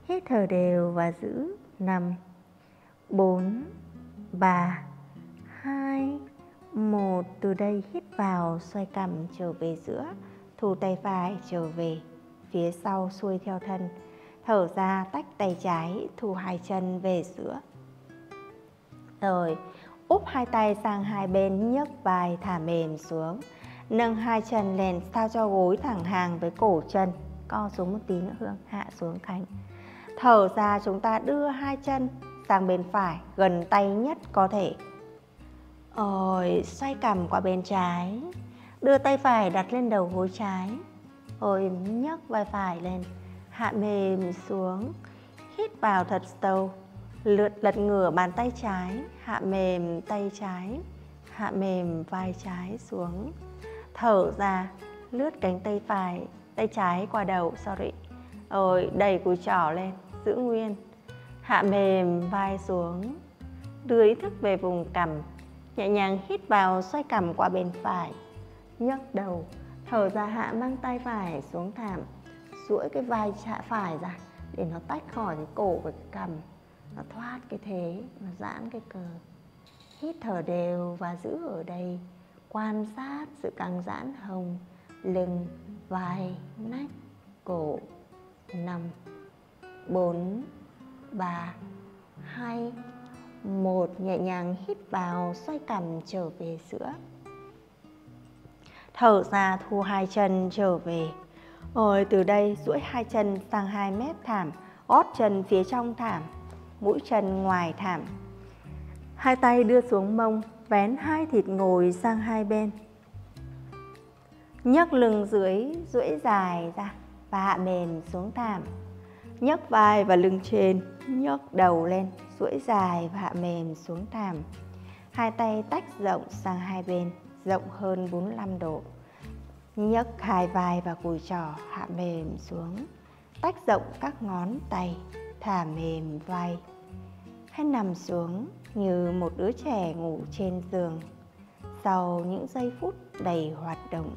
Hít thở đều và giữ. 5 4 3 2 1 từ đây hít vào, xoay cằm trở về giữa thu tay phải trở về phía sau xuôi theo thân. Thở ra tách tay trái, thu hai chân về giữa rồi, úp hai tay sang hai bên, nhấc vai thả mềm xuống. Nâng hai chân lên, sao cho gối thẳng hàng với cổ chân. Co xuống một tí nữa, hương. Hạ xuống cánh thở ra, chúng ta đưa hai chân sang bên phải, gần tay nhất có thể. Rồi, xoay cằm qua bên trái. Đưa tay phải đặt lên đầu gối trái. Rồi, nhấc vai phải lên. Hạ mềm xuống. Hít vào thật sâu lượt lật ngửa bàn tay trái, hạ mềm tay trái, hạ mềm vai trái xuống. Thở ra, lướt cánh tay phải, tay trái qua đầu, sorry. Rồi đẩy cùi trỏ lên, giữ nguyên. Hạ mềm vai xuống. Đưa ý thức về vùng cằm, nhẹ nhàng hít vào xoay cằm qua bên phải. Nhấc đầu, thở ra hạ mang tay phải xuống thảm. Duỗi cái vai chạ phải ra, để nó tách khỏi cái cổ và cái cằm nó thoát cái thế, nó giãn cái cờ. Hít thở đều và giữ ở đây. Quan sát sự căng giãn hông lưng vai nách, cổ. Năm, bốn, ba, hai, một. Nhẹ nhàng hít vào, xoay cằm trở về giữa thở ra, thu hai chân trở về. Rồi từ đây duỗi hai chân sang hai mép thảm gót chân phía trong thảm mũi chân ngoài thảm. Hai tay đưa xuống mông, vén hai thịt ngồi sang hai bên. Nhấc lưng dưới, duỗi dài ra, và hạ mềm xuống thảm. Nhấc vai và lưng trên, nhấc đầu lên, duỗi dài và hạ mềm xuống thảm. Hai tay tách rộng sang hai bên, rộng hơn 45 độ. Nhấc hai vai và cùi trỏ hạ mềm xuống. Tách rộng các ngón tay, thả mềm vai hay nằm xuống như một đứa trẻ ngủ trên giường. Sau những giây phút đầy hoạt động,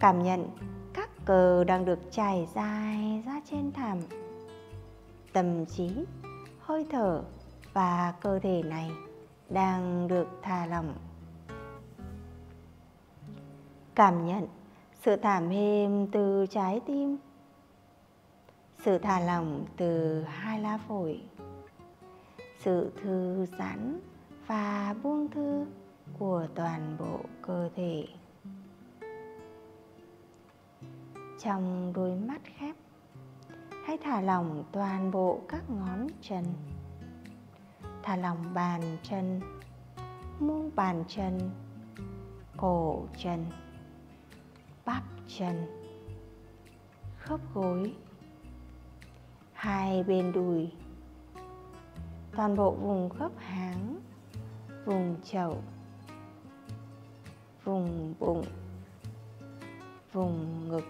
cảm nhận các cờ đang được trải dài ra trên thảm. Tâm trí, hơi thở và cơ thể này đang được thả lỏng. Cảm nhận sự thả mềm từ trái tim, sự thả lỏng từ hai lá phổi sự thư giãn và buông thư của toàn bộ cơ thể. Trong đôi mắt khép, hãy thả lỏng toàn bộ các ngón chân. Thả lỏng bàn chân mu bàn chân, cổ chân, bắp chân, khớp gối. Hai bên đùi toàn bộ vùng khớp háng, vùng chậu, vùng bụng, vùng ngực,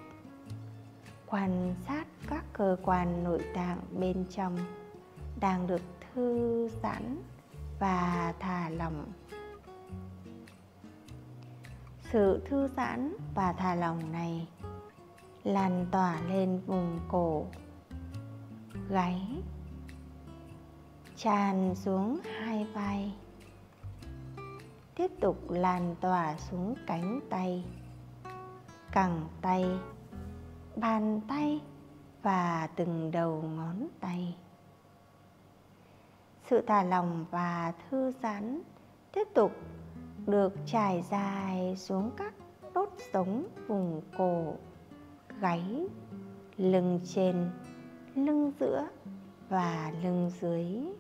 quan sát các cơ quan nội tạng bên trong đang được thư giãn và thả lỏng. Sự thư giãn và thả lỏng này lan tỏa lên vùng cổ, gáy tràn xuống hai vai. Tiếp tục lan tỏa xuống cánh tay, cẳng tay, bàn tay và từng đầu ngón tay. Sự thả lỏng và thư giãn tiếp tục được trải dài xuống các đốt sống vùng cổ, gáy, lưng trên, lưng giữa và lưng dưới.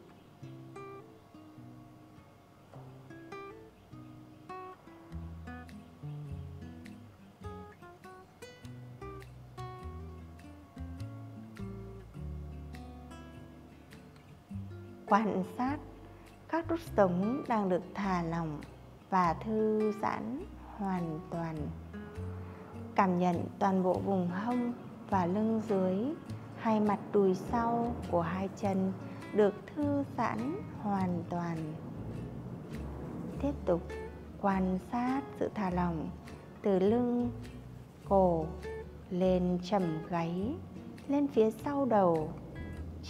Quan sát các đốt sống đang được thả lỏng và thư giãn hoàn toàn. Cảm nhận toàn bộ vùng hông và lưng dưới, hai mặt đùi sau của hai chân được thư giãn hoàn toàn. Tiếp tục quan sát sự thả lỏng từ lưng, cổ lên trầm gáy, lên phía sau đầu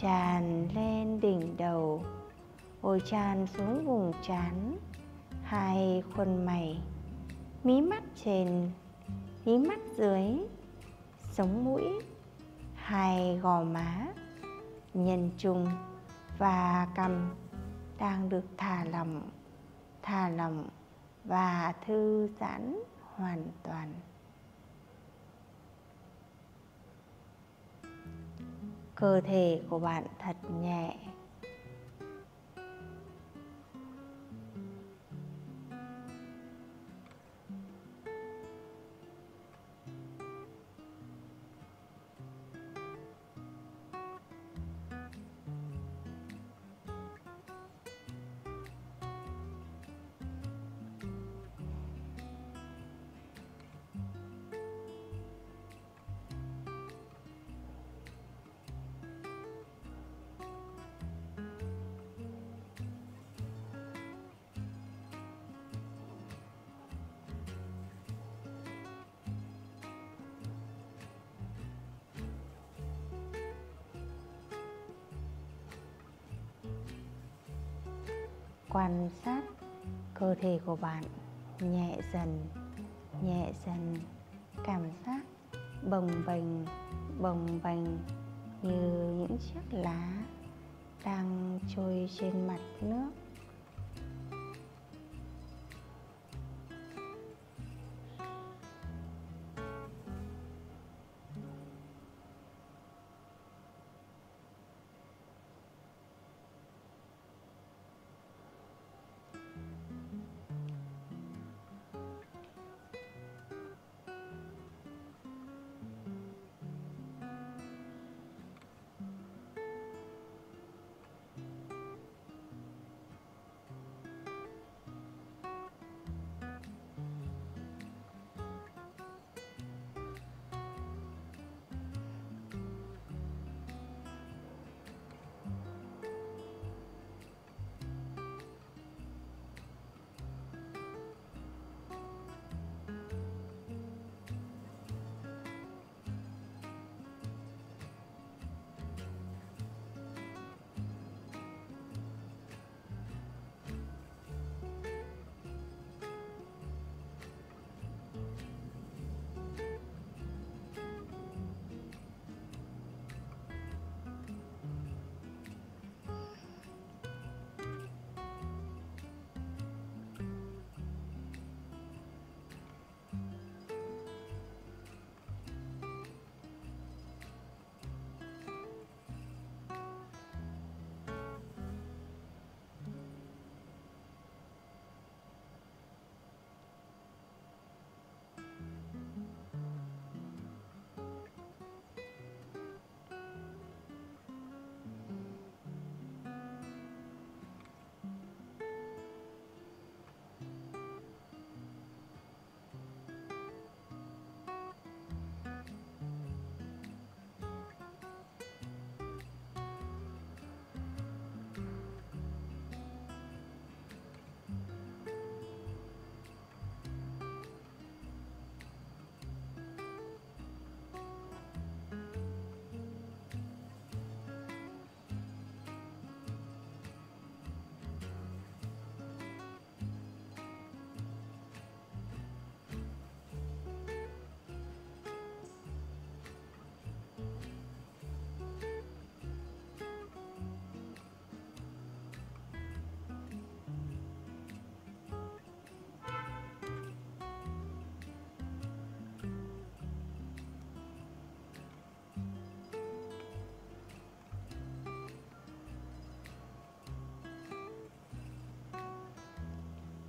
tràn lên đỉnh đầu. Rồi tràn xuống vùng trán. Hai khuôn mày. Mí mắt trên, mí mắt dưới. Sống mũi. Hai gò má. Nhân trung và cằm đang được thả lỏng thả lỏng và thư giãn hoàn toàn. Cơ thể của bạn thật nhẹ. Quan sát cơ thể của bạn nhẹ dần nhẹ dần. Cảm giác bồng bềnh bồng bềnh như những chiếc lá đang trôi trên mặt nước.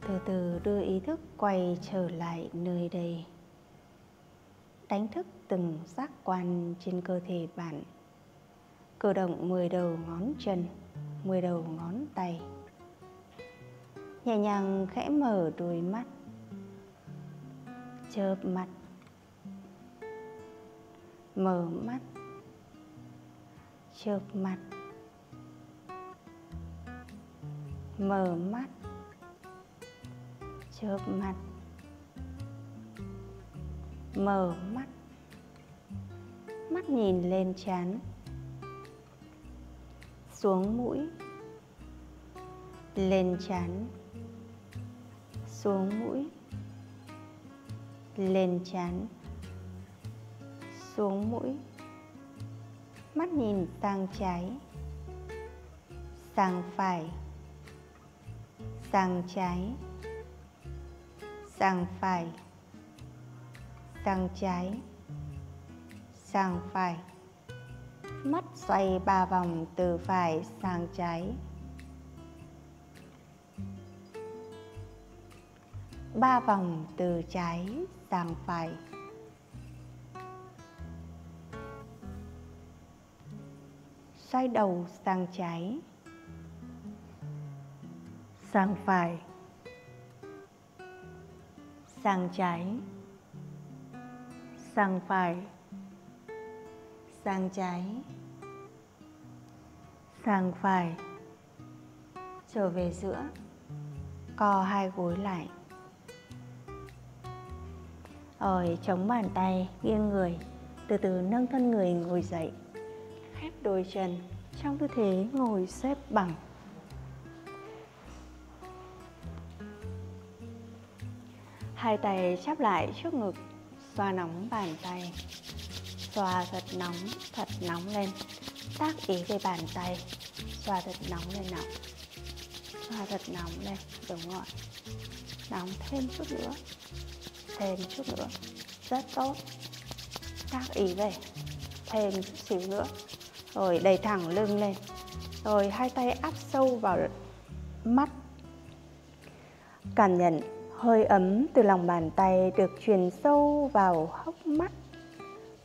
Từ từ đưa ý thức quay trở lại nơi đây. Đánh thức từng giác quan trên cơ thể bạn. Cử động 10 đầu ngón chân 10 đầu ngón tay. Nhẹ nhàng khẽ mở đôi mắt. Chớp mắt. Mở mắt. Chớp mắt. Mở mắt chớp mắt mở mắt mắt nhìn lên trán, xuống mũi, lên trán, xuống mũi, lên trán, xuống mũi, mắt nhìn sang trái, sang phải, sang trái sang phải. Sang trái. Sang phải. Mắt xoay ba vòng từ phải sang trái. Ba vòng từ trái sang phải. Xoay đầu sang trái. Sang phải sang trái. Sang phải. Sang trái. Sang phải. Trở về giữa. Co hai gối lại. Rồi chống bàn tay, nghiêng người. Từ từ nâng thân người ngồi dậy. Khép đôi chân. Trong tư thế ngồi xếp bằng. Hai tay chắp lại trước ngực, xoa nóng bàn tay. Xoa thật nóng thật nóng lên, tác ý về bàn tay. Xoa thật nóng lên nào. Xoa thật nóng lên, đúng rồi. Nóng thêm chút nữa, thêm chút nữa, rất tốt. Tác ý về, thêm chút xíu nữa. Rồi đẩy thẳng lưng lên. Rồi hai tay áp sâu vào mắt. Cảm nhận hơi ấm từ lòng bàn tay được truyền sâu vào hốc mắt.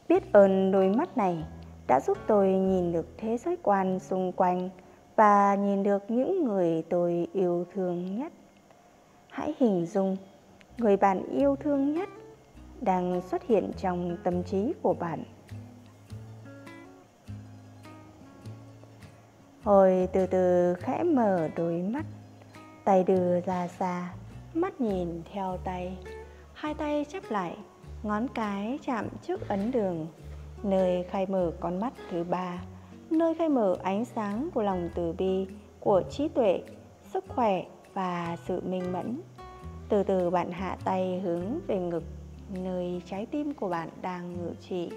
Biết ơn đôi mắt này đã giúp tôi nhìn được thế giới quan xung quanh và nhìn được những người tôi yêu thương nhất. Hãy hình dung, người bạn yêu thương nhất đang xuất hiện trong tâm trí của bạn. Hồi từ từ khẽ mở đôi mắt, Tay đưa ra xa. Mắt nhìn theo tay. Hai tay chắp lại Ngón cái chạm trước ấn đường Nơi khai mở con mắt thứ ba Nơi khai mở ánh sáng của lòng từ bi Của trí tuệ, sức khỏe và sự minh mẫn. Từ từ bạn hạ tay hướng về ngực Nơi trái tim của bạn đang ngự trị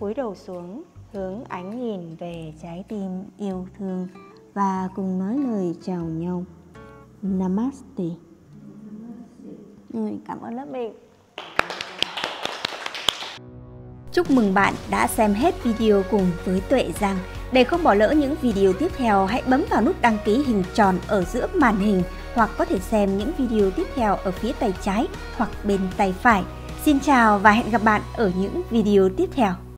cúi đầu xuống hướng ánh nhìn về trái tim yêu thương và cùng nói lời chào nhau. Namaste ừ, cảm ơn lớp mình Chúc mừng bạn đã xem hết video cùng với Tuệ Giang. Để không bỏ lỡ những video tiếp theo, hãy bấm vào nút đăng ký hình tròn ở giữa màn hình hoặc có thể xem những video tiếp theo ở phía tay trái hoặc bên tay phải. Xin chào và hẹn gặp bạn ở những video tiếp theo.